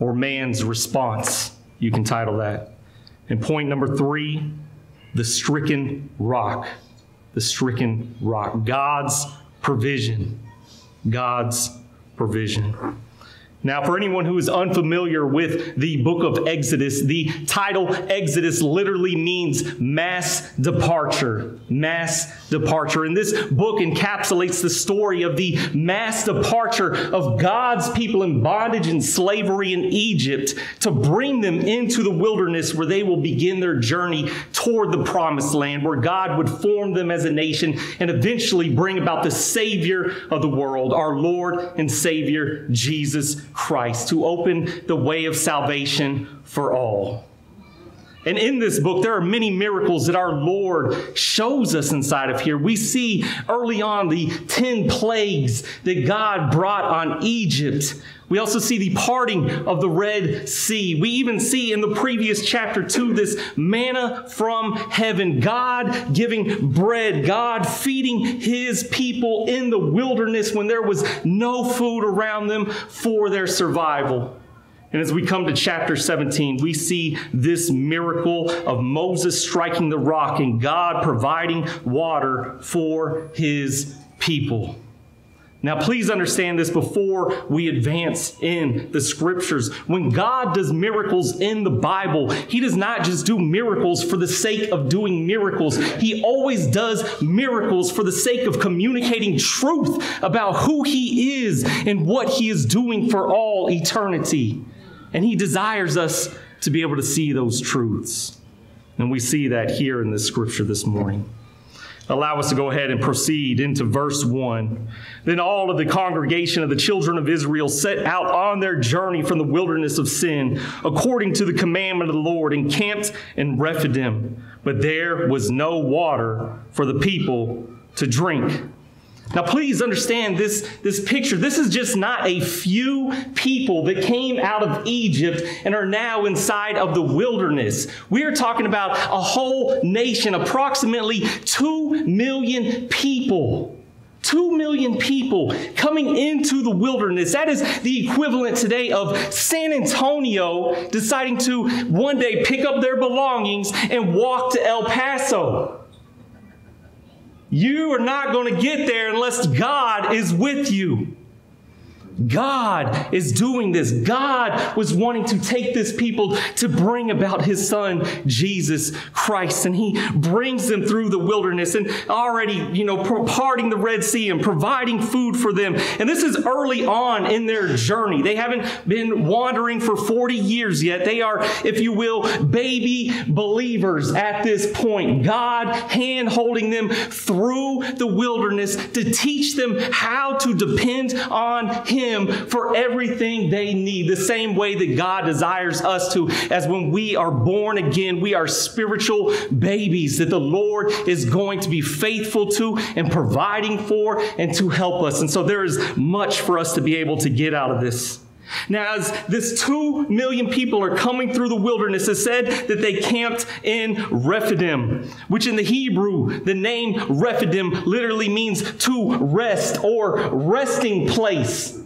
or man's response. You can title that. And point number three, the stricken rock the stricken rock. God's provision. God's provision. Now, for anyone who is unfamiliar with the book of Exodus, the title Exodus literally means mass departure. Mass departure. And this book encapsulates the story of the mass departure of God's people in bondage and slavery in Egypt to bring them into the wilderness where they will begin their journey toward the promised land, where God would form them as a nation and eventually bring about the Savior of the world, our Lord and Savior, Jesus Christ, to open the way of salvation for all. And in this book, there are many miracles that our Lord shows us inside of here. We see early on the 10 plagues that God brought on Egypt. We also see the parting of the Red Sea. We even see in the previous chapter 2 this manna from heaven, God giving bread, God feeding his people in the wilderness when there was no food around them for their survival. And as we come to chapter 17, we see this miracle of Moses striking the rock and God providing water for his people. Now, please understand this before we advance in the scriptures. When God does miracles in the Bible, He does not just do miracles for the sake of doing miracles. He always does miracles for the sake of communicating truth about who He is and what He is doing for all eternity. And He desires us to be able to see those truths. And we see that here in this scripture this morning. Allow us to go ahead and proceed into verse 1. Then all of the congregation of the children of Israel set out on their journey from the wilderness of sin, according to the commandment of the Lord, and camped in Rephidim. But there was no water for the people to drink. Now, please understand this, this picture. This is just not a few people that came out of Egypt and are now inside of the wilderness. We are talking about a whole nation, approximately 2 million people. Two million people coming into the wilderness. That is the equivalent today of San Antonio deciding to one day pick up their belongings and walk to El Paso. You are not going to get there unless God is with you. God is doing this. God was wanting to take this people to bring about his son, Jesus Christ. And he brings them through the wilderness and already, you know, parting the Red Sea and providing food for them. And this is early on in their journey. They haven't been wandering for 40 years yet. They are, if you will, baby believers at this point. God hand holding them through the wilderness to teach them how to depend on him for everything they need, the same way that God desires us to, as when we are born again, we are spiritual babies that the Lord is going to be faithful to and providing for and to help us. And so there is much for us to be able to get out of this. Now, as this two million people are coming through the wilderness, it said that they camped in Rephidim, which in the Hebrew, the name Rephidim literally means to rest or resting place.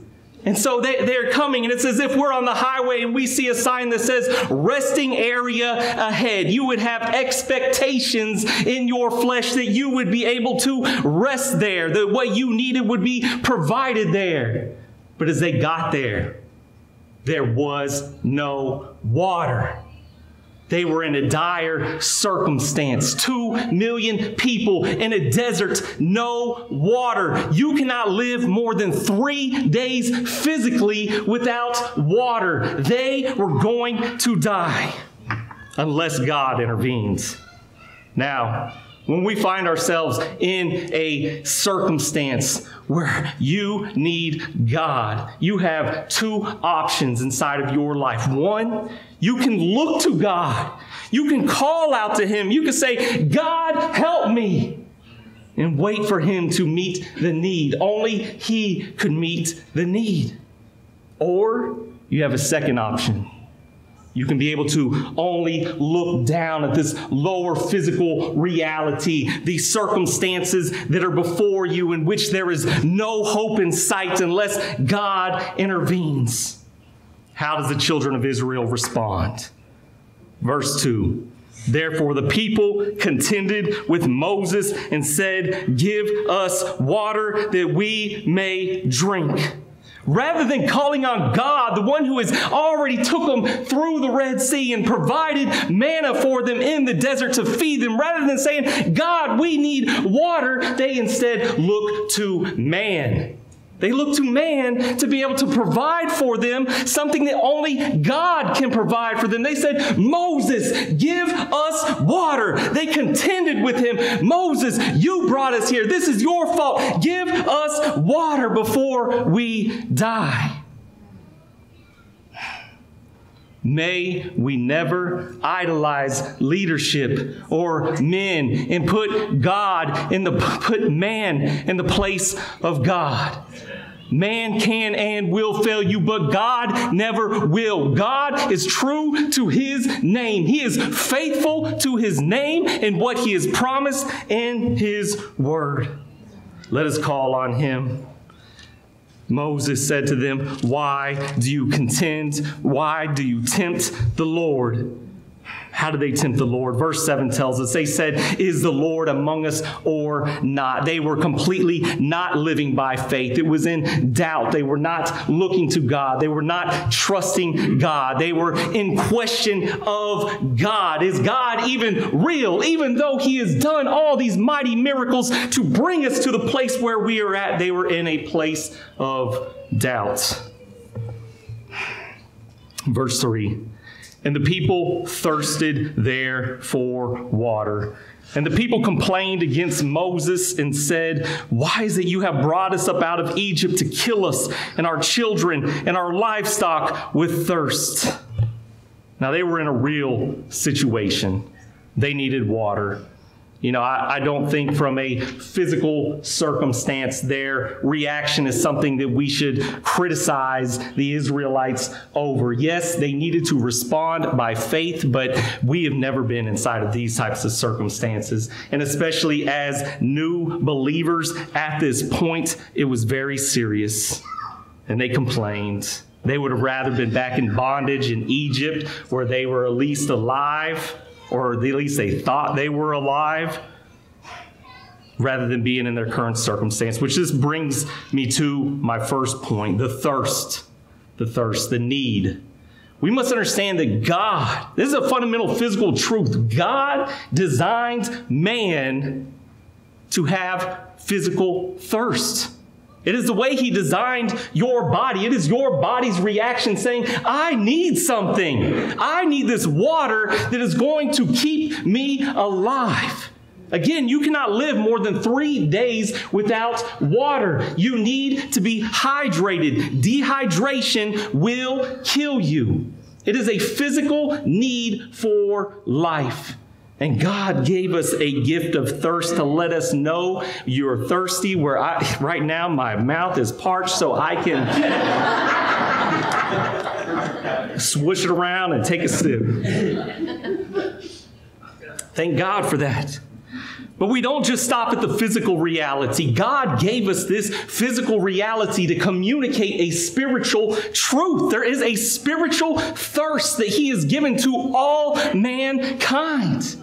And so they, they're coming, and it's as if we're on the highway and we see a sign that says resting area ahead. You would have expectations in your flesh that you would be able to rest there, that what you needed would be provided there. But as they got there, there was no water. They were in a dire circumstance. Two million people in a desert, no water. You cannot live more than three days physically without water. They were going to die unless God intervenes. Now, when we find ourselves in a circumstance where you need God, you have two options inside of your life. One, you can look to God, you can call out to Him, you can say, God, help me. And wait for him to meet the need. Only he could meet the need. Or you have a second option you can be able to only look down at this lower physical reality, these circumstances that are before you in which there is no hope in sight unless God intervenes. How does the children of Israel respond? Verse 2 Therefore, the people contended with Moses and said, Give us water that we may drink. Rather than calling on God, the one who has already took them through the Red Sea and provided manna for them in the desert to feed them, rather than saying, God, we need water, they instead look to man. They look to man to be able to provide for them something that only God can provide for them. They said, Moses, give us water. They contended with him. Moses, you brought us here. This is your fault. Give us water before we die. May we never idolize leadership or men and put God in the put man in the place of God. Man can and will fail you, but God never will. God is true to his name. He is faithful to his name and what he has promised in his word. Let us call on him. Moses said to them, Why do you contend? Why do you tempt the Lord? How did they tempt the Lord? Verse 7 tells us they said, Is the Lord among us or not? They were completely not living by faith. It was in doubt. They were not looking to God. They were not trusting God. They were in question of God. Is God even real? Even though He has done all these mighty miracles to bring us to the place where we are at, they were in a place of doubt. Verse 3 and the people thirsted there for water. And the people complained against Moses and said, Why is it you have brought us up out of Egypt to kill us and our children and our livestock with thirst? Now, they were in a real situation. They needed water. You know, I, I, don't think from a physical circumstance their reaction is something that we should criticize the Israelites over. Yes, they needed to respond by faith, but we have never been inside of these types of circumstances. And especially as new believers at this point, it was very serious. And they complained. They would have rather been back in bondage in Egypt where they were at least alive or at least they thought they were alive, rather than being in their current circumstance. Which just brings me to my first point the thirst, the thirst, the need. We must understand that God, this is a fundamental physical truth. God designed man to have physical thirst. It is the way He designed your body. It is your body's reaction saying, I need something. I need this water that is going to keep me alive. Again, you cannot live more than three days without water. You need to be hydrated. Dehydration will kill you. It is a physical need for life. And God gave us a gift of thirst to let us know you're thirsty. Where I, right now, my mouth is parched, so I can swish it around and take a sip. Thank God for that. But we don't just stop at the physical reality. God gave us this physical reality to communicate a spiritual truth. There is a spiritual thirst that He has given to all mankind.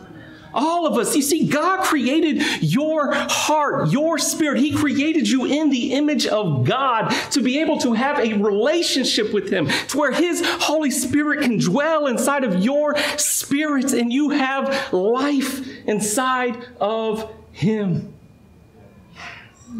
All of us. You see, God created your heart, your spirit. He created you in the image of God to be able to have a relationship with Him, to where His Holy Spirit can dwell inside of your spirit and you have life inside of Him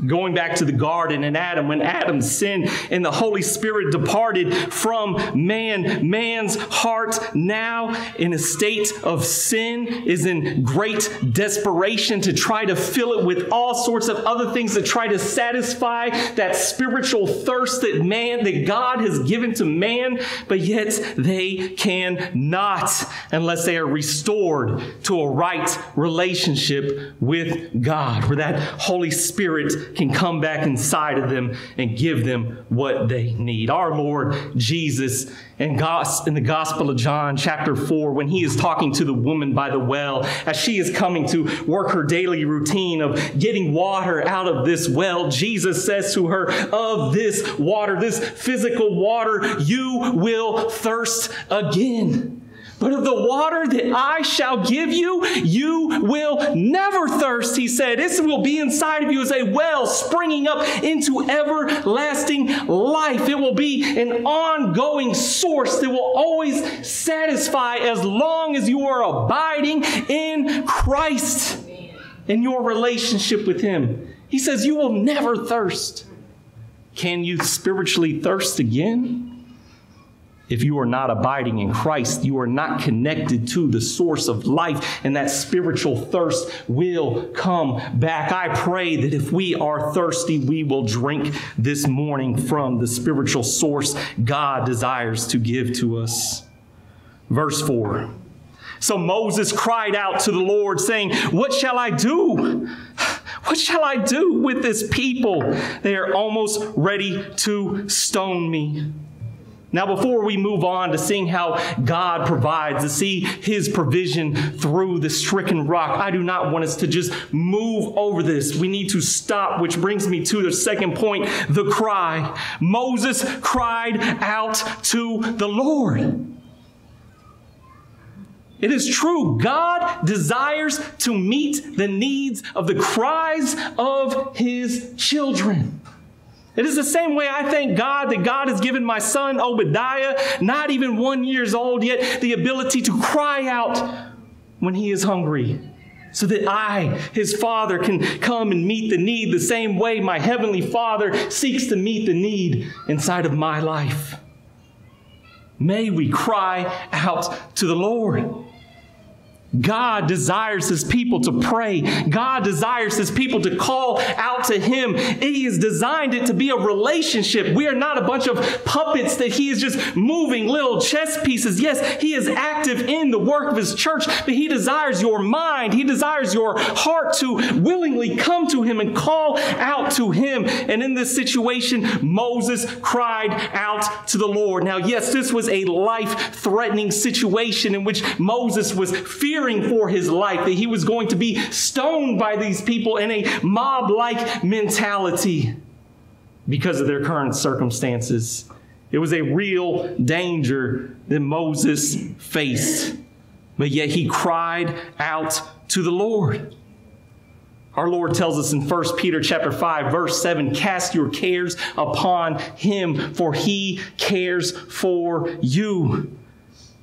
going back to the garden and Adam, when Adam sinned and the Holy Spirit departed from man, man's heart now in a state of sin is in great desperation to try to fill it with all sorts of other things to try to satisfy that spiritual thirst that man, that God has given to man, but yet they cannot unless they are restored to a right relationship with God, where that Holy Spirit can come back inside of them and give them what they need. Our Lord Jesus in, in the Gospel of John, chapter 4, when he is talking to the woman by the well, as she is coming to work her daily routine of getting water out of this well, Jesus says to her, Of this water, this physical water, you will thirst again. But of the water that I shall give you, you will never thirst, he said. This will be inside of you as a well springing up into everlasting life. It will be an ongoing source that will always satisfy as long as you are abiding in Christ in your relationship with him. He says, You will never thirst. Can you spiritually thirst again? If you are not abiding in Christ, you are not connected to the source of life, and that spiritual thirst will come back. I pray that if we are thirsty, we will drink this morning from the spiritual source God desires to give to us. Verse 4. So Moses cried out to the Lord, saying, What shall I do? What shall I do with this people? They are almost ready to stone me. Now, before we move on to seeing how God provides, to see his provision through the stricken rock, I do not want us to just move over this. We need to stop, which brings me to the second point the cry. Moses cried out to the Lord. It is true. God desires to meet the needs of the cries of his children. It is the same way I thank God that God has given my son Obadiah, not even one years old yet, the ability to cry out when he is hungry. So that I, his father, can come and meet the need the same way my heavenly father seeks to meet the need inside of my life. May we cry out to the Lord. God desires his people to pray. God desires his people to call out to him. He has designed it to be a relationship. We are not a bunch of puppets that he is just moving little chess pieces. Yes, he is active in the work of his church, but he desires your mind. He desires your heart to willingly come to him and call out to him. And in this situation, Moses cried out to the Lord. Now, yes, this was a life threatening situation in which Moses was fearing fearing for his life, that he was going to be stoned by these people in a mob like mentality because of their current circumstances. It was a real danger that Moses faced, but yet he cried out to the Lord. Our Lord tells us in 1 Peter chapter 5 verse 7, cast your cares upon him for he cares for you.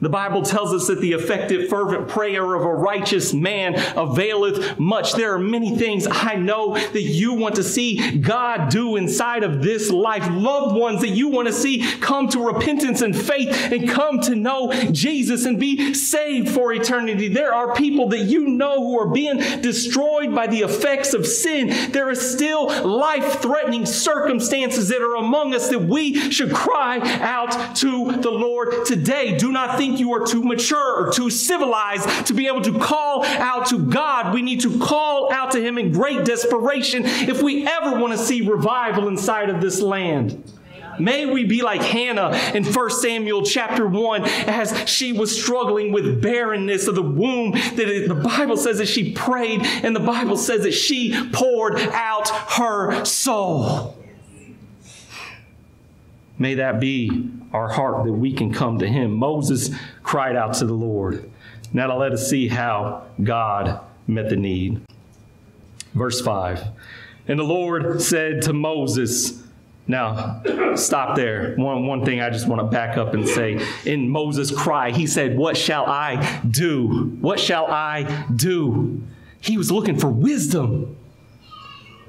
The Bible tells us that the effective, fervent prayer of a righteous man availeth much. There are many things I know that you want to see God do inside of this life. Loved ones that you want to see come to repentance and faith and come to know Jesus and be saved for eternity. There are people that you know who are being destroyed by the effects of sin. There are still life threatening circumstances that are among us that we should cry out to the Lord today. Do not think think you are too mature or too civilized to be able to call out to God. We need to call out to Him in great desperation if we ever want to see revival inside of this land. May we be like Hannah in 1 Samuel chapter 1 as she was struggling with barrenness of the womb that the Bible says that she prayed and the Bible says that she poured out her soul. May that be our heart that we can come to Him. Moses cried out to the Lord. Now, let us see how God met the need. Verse 5 And the Lord said to Moses, now, stop there. One, one thing I just want to back up and say. In Moses' cry, he said, What shall I do? What shall I do? He was looking for wisdom.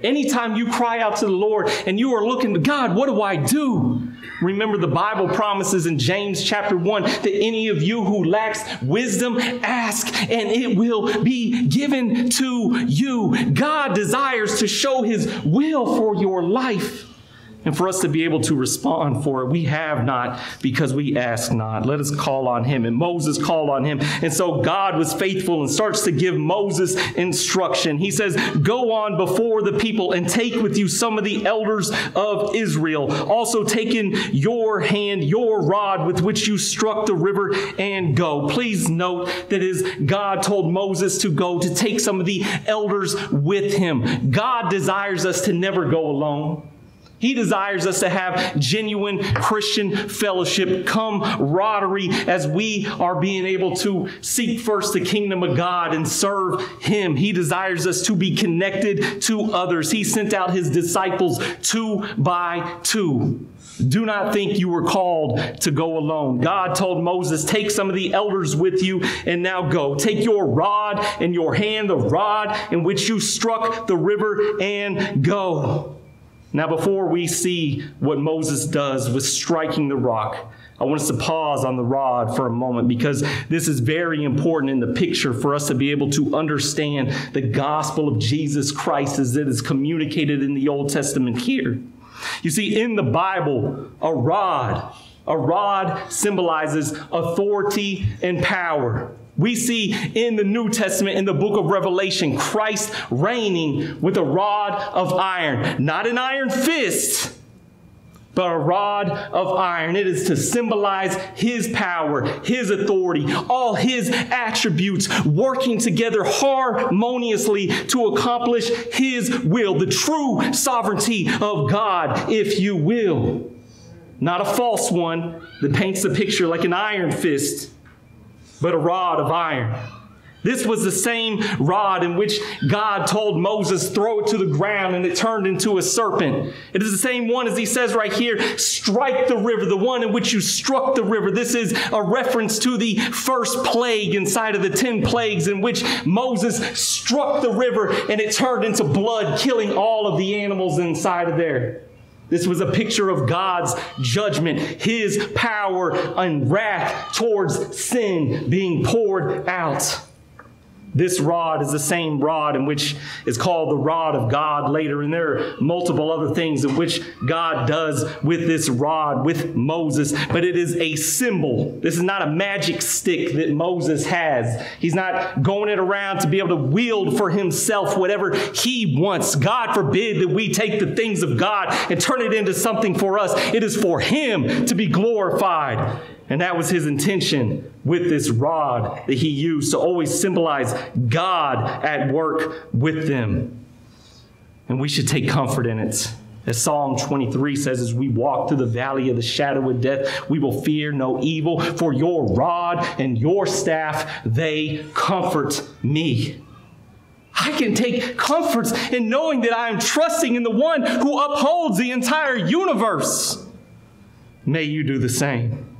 Anytime you cry out to the Lord and you are looking to God, what do I do? Remember, the Bible promises in James chapter 1 that any of you who lacks wisdom, ask and it will be given to you. God desires to show his will for your life and for us to be able to respond for it. We have not because we ask not. Let us call on him. And Moses called on him. And so God was faithful and starts to give Moses instruction. He says, Go on before the people and take with you some of the elders of Israel. Also take in your hand your rod with which you struck the river and go. Please note that as God told Moses to go, to take some of the elders with him. God desires us to never go alone. He desires us to have genuine Christian fellowship, camaraderie, as we are being able to seek first the kingdom of God and serve Him. He desires us to be connected to others. He sent out His disciples two by two. Do not think you were called to go alone. God told Moses, Take some of the elders with you and now go. Take your rod in your hand, the rod in which you struck the river, and go. Now, before we see what Moses does with striking the rock, I want us to pause on the rod for a moment because this is very important in the picture for us to be able to understand the gospel of Jesus Christ as it is communicated in the Old Testament here. You see, in the Bible, a rod, a rod symbolizes authority and power. We see in the New Testament, in the book of Revelation, Christ reigning with a rod of iron. Not an iron fist, but a rod of iron. It is to symbolize his power, his authority, all his attributes working together harmoniously to accomplish his will, the true sovereignty of God, if you will. Not a false one that paints the picture like an iron fist but a rod of iron. This was the same rod in which God told Moses, throw it to the ground, and it turned into a serpent. It is the same one as he says right here, strike the river, the one in which you struck the river. This is a reference to the first plague inside of the ten plagues in which Moses struck the river and it turned into blood, killing all of the animals inside of there. This was a picture of God's judgment, his power and wrath towards sin being poured out. This rod is the same rod in which is called the rod of God later, and there are multiple other things in which God does with this rod with Moses, but it is a symbol. This is not a magic stick that Moses has. He's not going it around to be able to wield for himself whatever he wants. God forbid that we take the things of God and turn it into something for us. It is for him to be glorified. And that was his intention with this rod that he used to always symbolize God at work with them. And we should take comfort in it. As Psalm 23 says, as we walk through the valley of the shadow of death, we will fear no evil, for your rod and your staff, they comfort me. I can take comfort in knowing that I am trusting in the one who upholds the entire universe. May you do the same.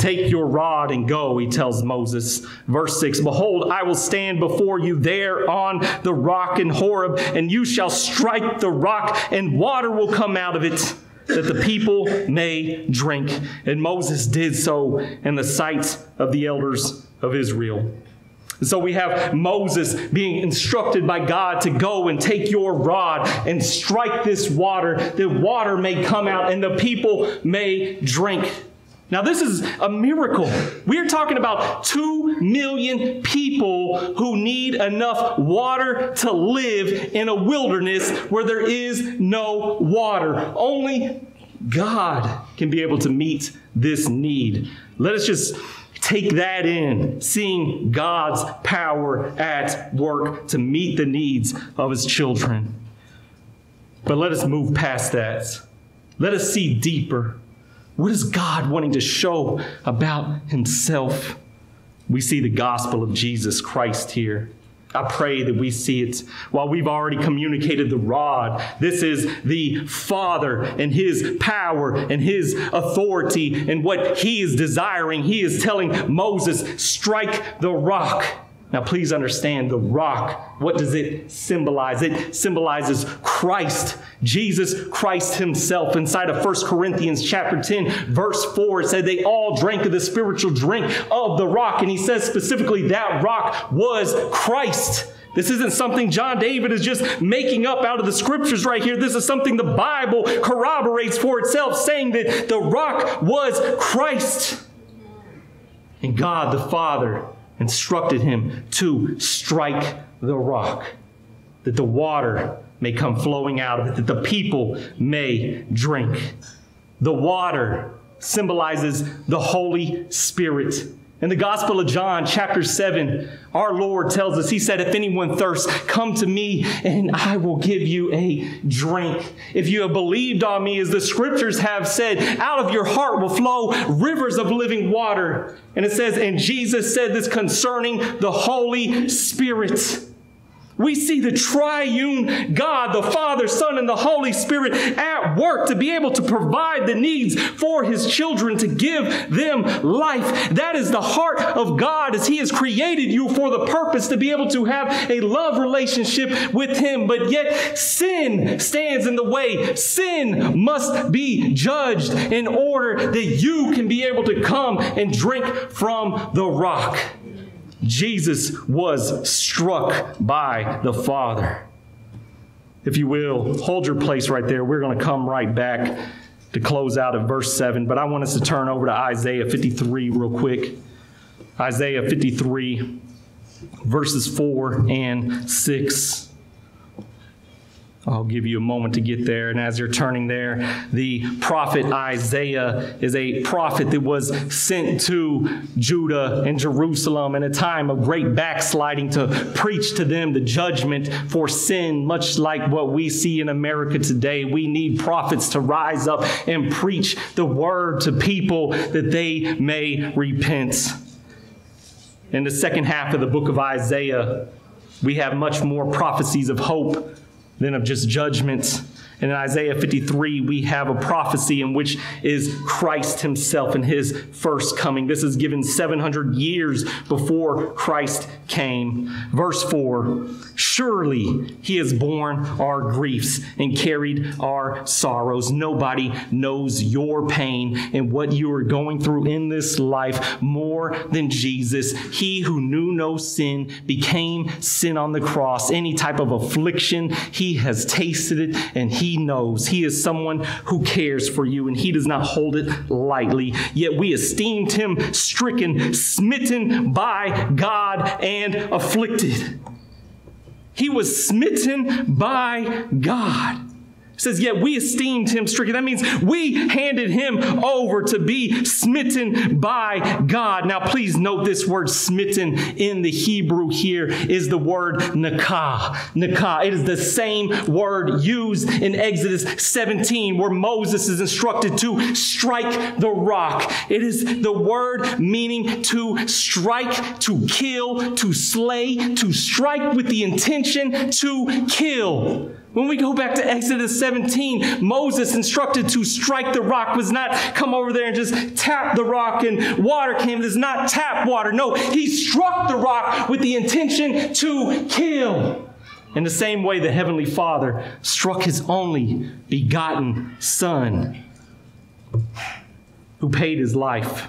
Take your rod and go, he tells Moses. Verse 6 Behold, I will stand before you there on the rock in Horeb, and you shall strike the rock, and water will come out of it, that the people may drink. And Moses did so in the sight of the elders of Israel. So we have Moses being instructed by God to go and take your rod and strike this water, that water may come out and the people may drink. Now, this is a miracle. We are talking about two million people who need enough water to live in a wilderness where there is no water. Only God can be able to meet this need. Let us just take that in, seeing God's power at work to meet the needs of his children. But let us move past that. Let us see deeper. What is God wanting to show about himself? We see the gospel of Jesus Christ here. I pray that we see it while we've already communicated the rod. This is the Father and His power and His authority and what He is desiring. He is telling Moses, strike the rock. Now, please understand the rock. What does it symbolize? It symbolizes Christ, Jesus Christ Himself. Inside of 1 Corinthians chapter 10, verse 4, it said they all drank of the spiritual drink of the rock. And he says specifically that rock was Christ. This isn't something John David is just making up out of the scriptures right here. This is something the Bible corroborates for itself, saying that the rock was Christ. And God the Father instructed him to strike the rock, that the water may come flowing out of it, that the people may drink. The water symbolizes the Holy Spirit. In the Gospel of John, chapter 7, our Lord tells us, He said, If anyone thirsts, come to me and I will give you a drink. If you have believed on me, as the scriptures have said, out of your heart will flow rivers of living water. And it says, And Jesus said this concerning the Holy Spirit. We see the triune God, the Father, Son, and the Holy Spirit at work to be able to provide the needs for His children, to give them life. That is the heart of God as He has created you for the purpose to be able to have a love relationship with Him. But yet, sin stands in the way. Sin must be judged in order that you can be able to come and drink from the rock. Jesus was struck by the Father. If you will, hold your place right there. We're going to come right back to close out of verse 7, but I want us to turn over to Isaiah 53 real quick. Isaiah 53, verses 4 and 6. I'll give you a moment to get there. And as you're turning there, the prophet Isaiah is a prophet that was sent to Judah and Jerusalem in a time of great backsliding to preach to them the judgment for sin, much like what we see in America today. We need prophets to rise up and preach the word to people that they may repent. In the second half of the book of Isaiah, we have much more prophecies of hope than of just judgment. And in Isaiah 53, we have a prophecy in which is Christ himself in his first coming. This is given 700 years before Christ came. Verse 4 Surely he has borne our griefs and carried our sorrows. Nobody knows your pain and what you are going through in this life more than Jesus. He who knew no sin became sin on the cross. Any type of affliction, he has tasted it and he knows. He is someone who cares for you and he does not hold it lightly. Yet we esteemed him stricken, smitten by God, and afflicted. He was smitten by God. Says, Yet we esteemed him stricken. That means we handed him over to be smitten by God. Now, please note this word smitten in the Hebrew here is the word nakah. Nakah. It is the same word used in Exodus 17 where Moses is instructed to strike the rock. It is the word meaning to strike, to kill, to slay, to strike with the intention to kill. When we go back to Exodus 17, Moses instructed to strike the rock was not come over there and just tap the rock and water came. It is not tap water. No, he struck the rock with the intention to kill. In the same way, the Heavenly Father struck his only begotten Son, who paid his life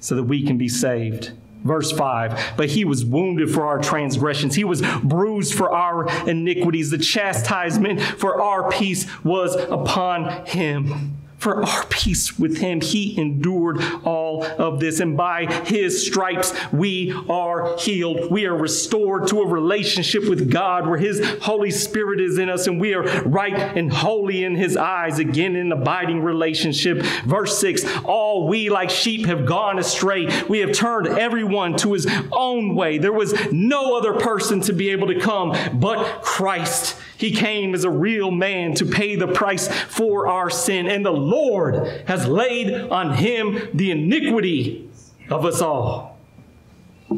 so that we can be saved. Verse 5 But he was wounded for our transgressions, he was bruised for our iniquities. The chastisement for our peace was upon him for our peace with him. He endured all of this, and by his stripes we are healed. We are restored to a relationship with God where his Holy Spirit is in us, and we are right and holy in his eyes, again in abiding relationship. Verse 6 All we like sheep have gone astray. We have turned everyone to his own way. There was no other person to be able to come but Christ. He came as a real man to pay the price for our sin, and the Lord has laid on him the iniquity of us all.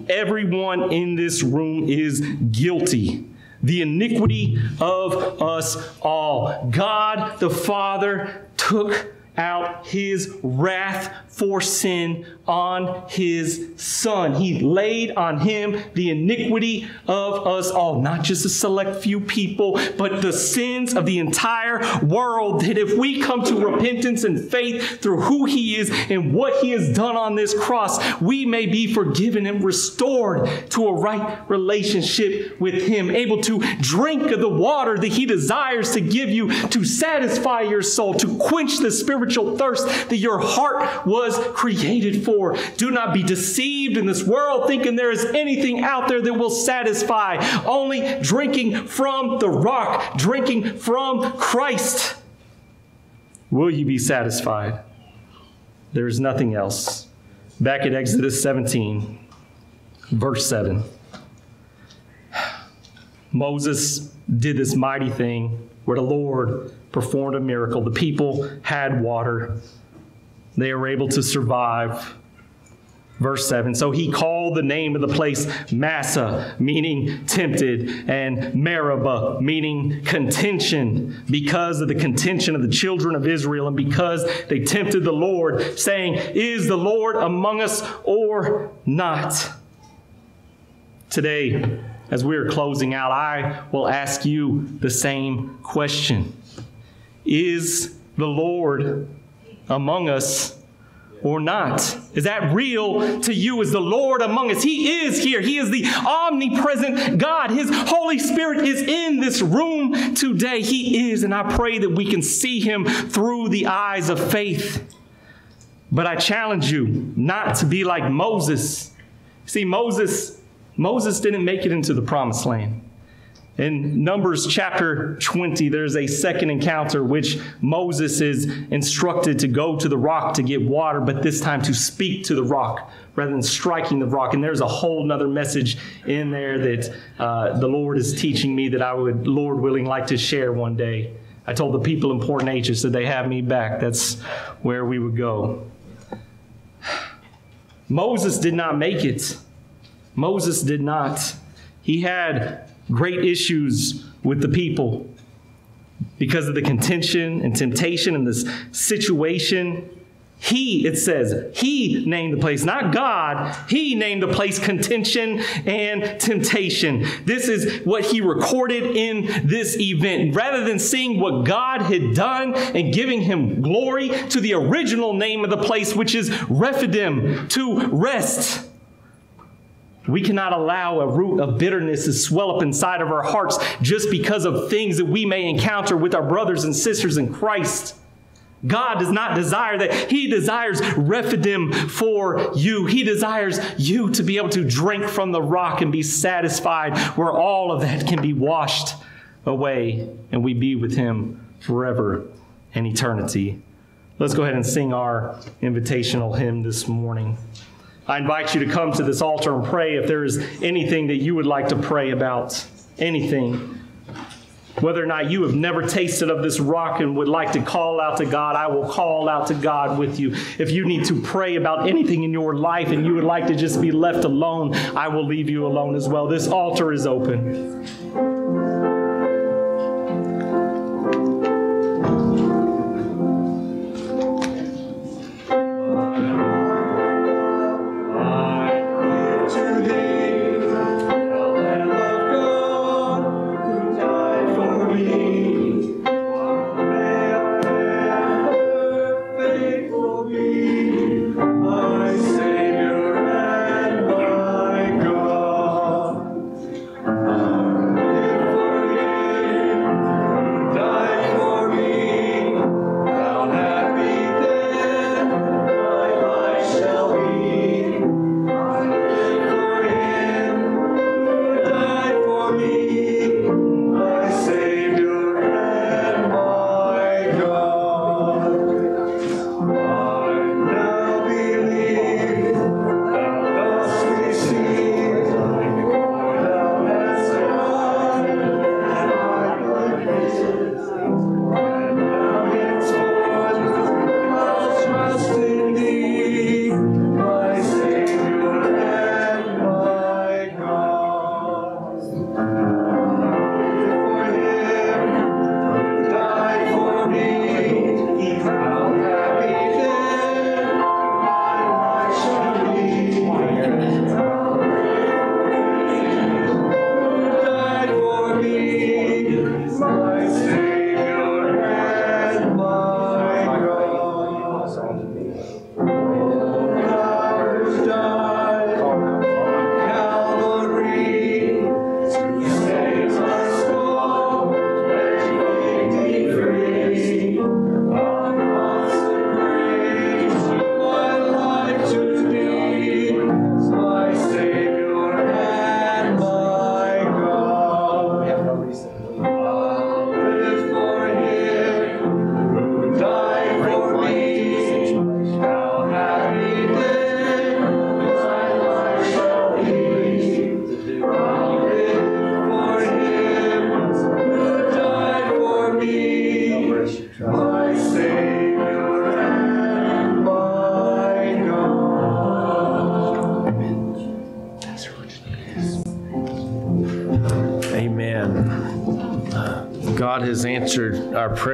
Everyone in this room is guilty. The iniquity of us all. God the Father took out his wrath for sin on his son. He laid on him the iniquity of us all, not just a select few people, but the sins of the entire world. That if we come to repentance and faith through who he is and what he has done on this cross, we may be forgiven and restored to a right relationship with him, able to drink of the water that he desires to give you to satisfy your soul, to quench the spiritual thirst that your heart was created for. Do not be deceived in this world thinking there is anything out there that will satisfy. Only drinking from the rock, drinking from Christ, will you be satisfied. There is nothing else. back at Exodus 17, verse 7. Moses did this mighty thing where the Lord performed a miracle. The people had water, they were able to survive. Verse 7 So he called the name of the place Massah, meaning tempted, and Meribah, meaning contention, because of the contention of the children of Israel and because they tempted the Lord, saying, Is the Lord among us or not? Today, as we are closing out, I will ask you the same question Is the Lord among us or not? Is that real to you? Is the Lord among us? He is here. He is the omnipresent God. His Holy Spirit is in this room today. He is, and I pray that we can see Him through the eyes of faith. But I challenge you not to be like Moses. See, Moses Moses didn't make it into the promised land. In Numbers chapter 20, there's a second encounter which Moses is instructed to go to the rock to get water, but this time to speak to the rock rather than striking the rock. And there's a whole nother message in there that uh, the Lord is teaching me that I would, Lord willing, like to share one day. I told the people in Port Neches that they have me back. That's where we would go. Moses did not make it. Moses did not. He had great issues with the people because of the contention and temptation and this situation. He, it says, he named the place, not God. He named the place contention and temptation. This is what he recorded in this event. Rather than seeing what God had done and giving him glory to the original name of the place, which is Rephidim, to rest. We cannot allow a root of bitterness to swell up inside of our hearts just because of things that we may encounter with our brothers and sisters in Christ. God does not desire that. He desires Rephidim for you. He desires you to be able to drink from the rock and be satisfied where all of that can be washed away and we be with Him forever and eternity. Let's go ahead and sing our invitational hymn this morning. I invite you to come to this altar and pray if there is anything that you would like to pray about. Anything. Whether or not you have never tasted of this rock and would like to call out to God, I will call out to God with you. If you need to pray about anything in your life and you would like to just be left alone, I will leave you alone as well. This altar is open.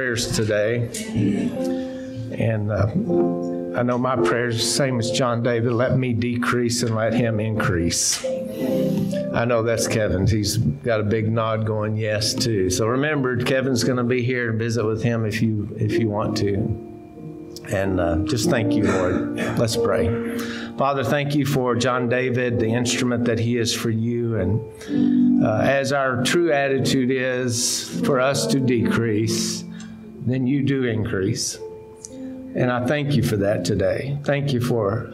Prayers today. And uh, I know my prayers same as John David let me decrease and let him increase. I know that's Kevin's. He's got a big nod going yes too. So remember, Kevin's going to be here and visit with him if you if you want to. And uh, just thank you, Lord. Let's pray. Father, thank you for John David, the instrument that he is for you. And uh, as our true attitude is for us to decrease, then you do increase. And I thank you for that today. Thank you for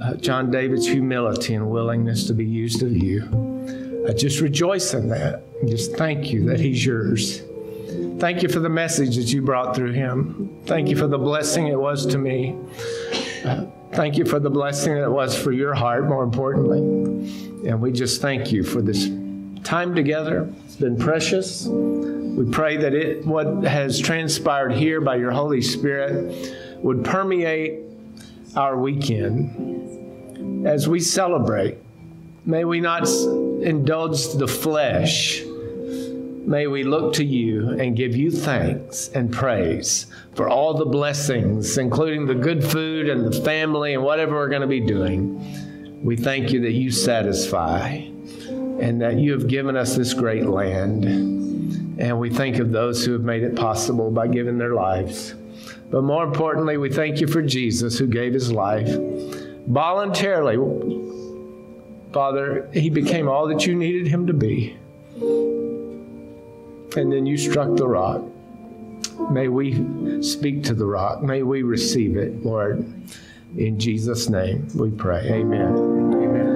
uh, John David's humility and willingness to be used of you. I just rejoice in that. Just thank you that he's yours. Thank you for the message that you brought through him. Thank you for the blessing it was to me. Uh, thank you for the blessing that it was for your heart, more importantly. And we just thank you for this time together. It's been precious. We pray that it, what has transpired here by your Holy Spirit, would permeate our weekend as we celebrate. May we not indulge the flesh. May we look to you and give you thanks and praise for all the blessings, including the good food and the family and whatever we're going to be doing. We thank you that you satisfy and that you have given us this great land. And we think of those who have made it possible by giving their lives. But more importantly, we thank you for Jesus who gave his life voluntarily. Father, he became all that you needed him to be. And then you struck the rock. May we speak to the rock. May we receive it, Lord. In Jesus' name we pray. Amen. Amen.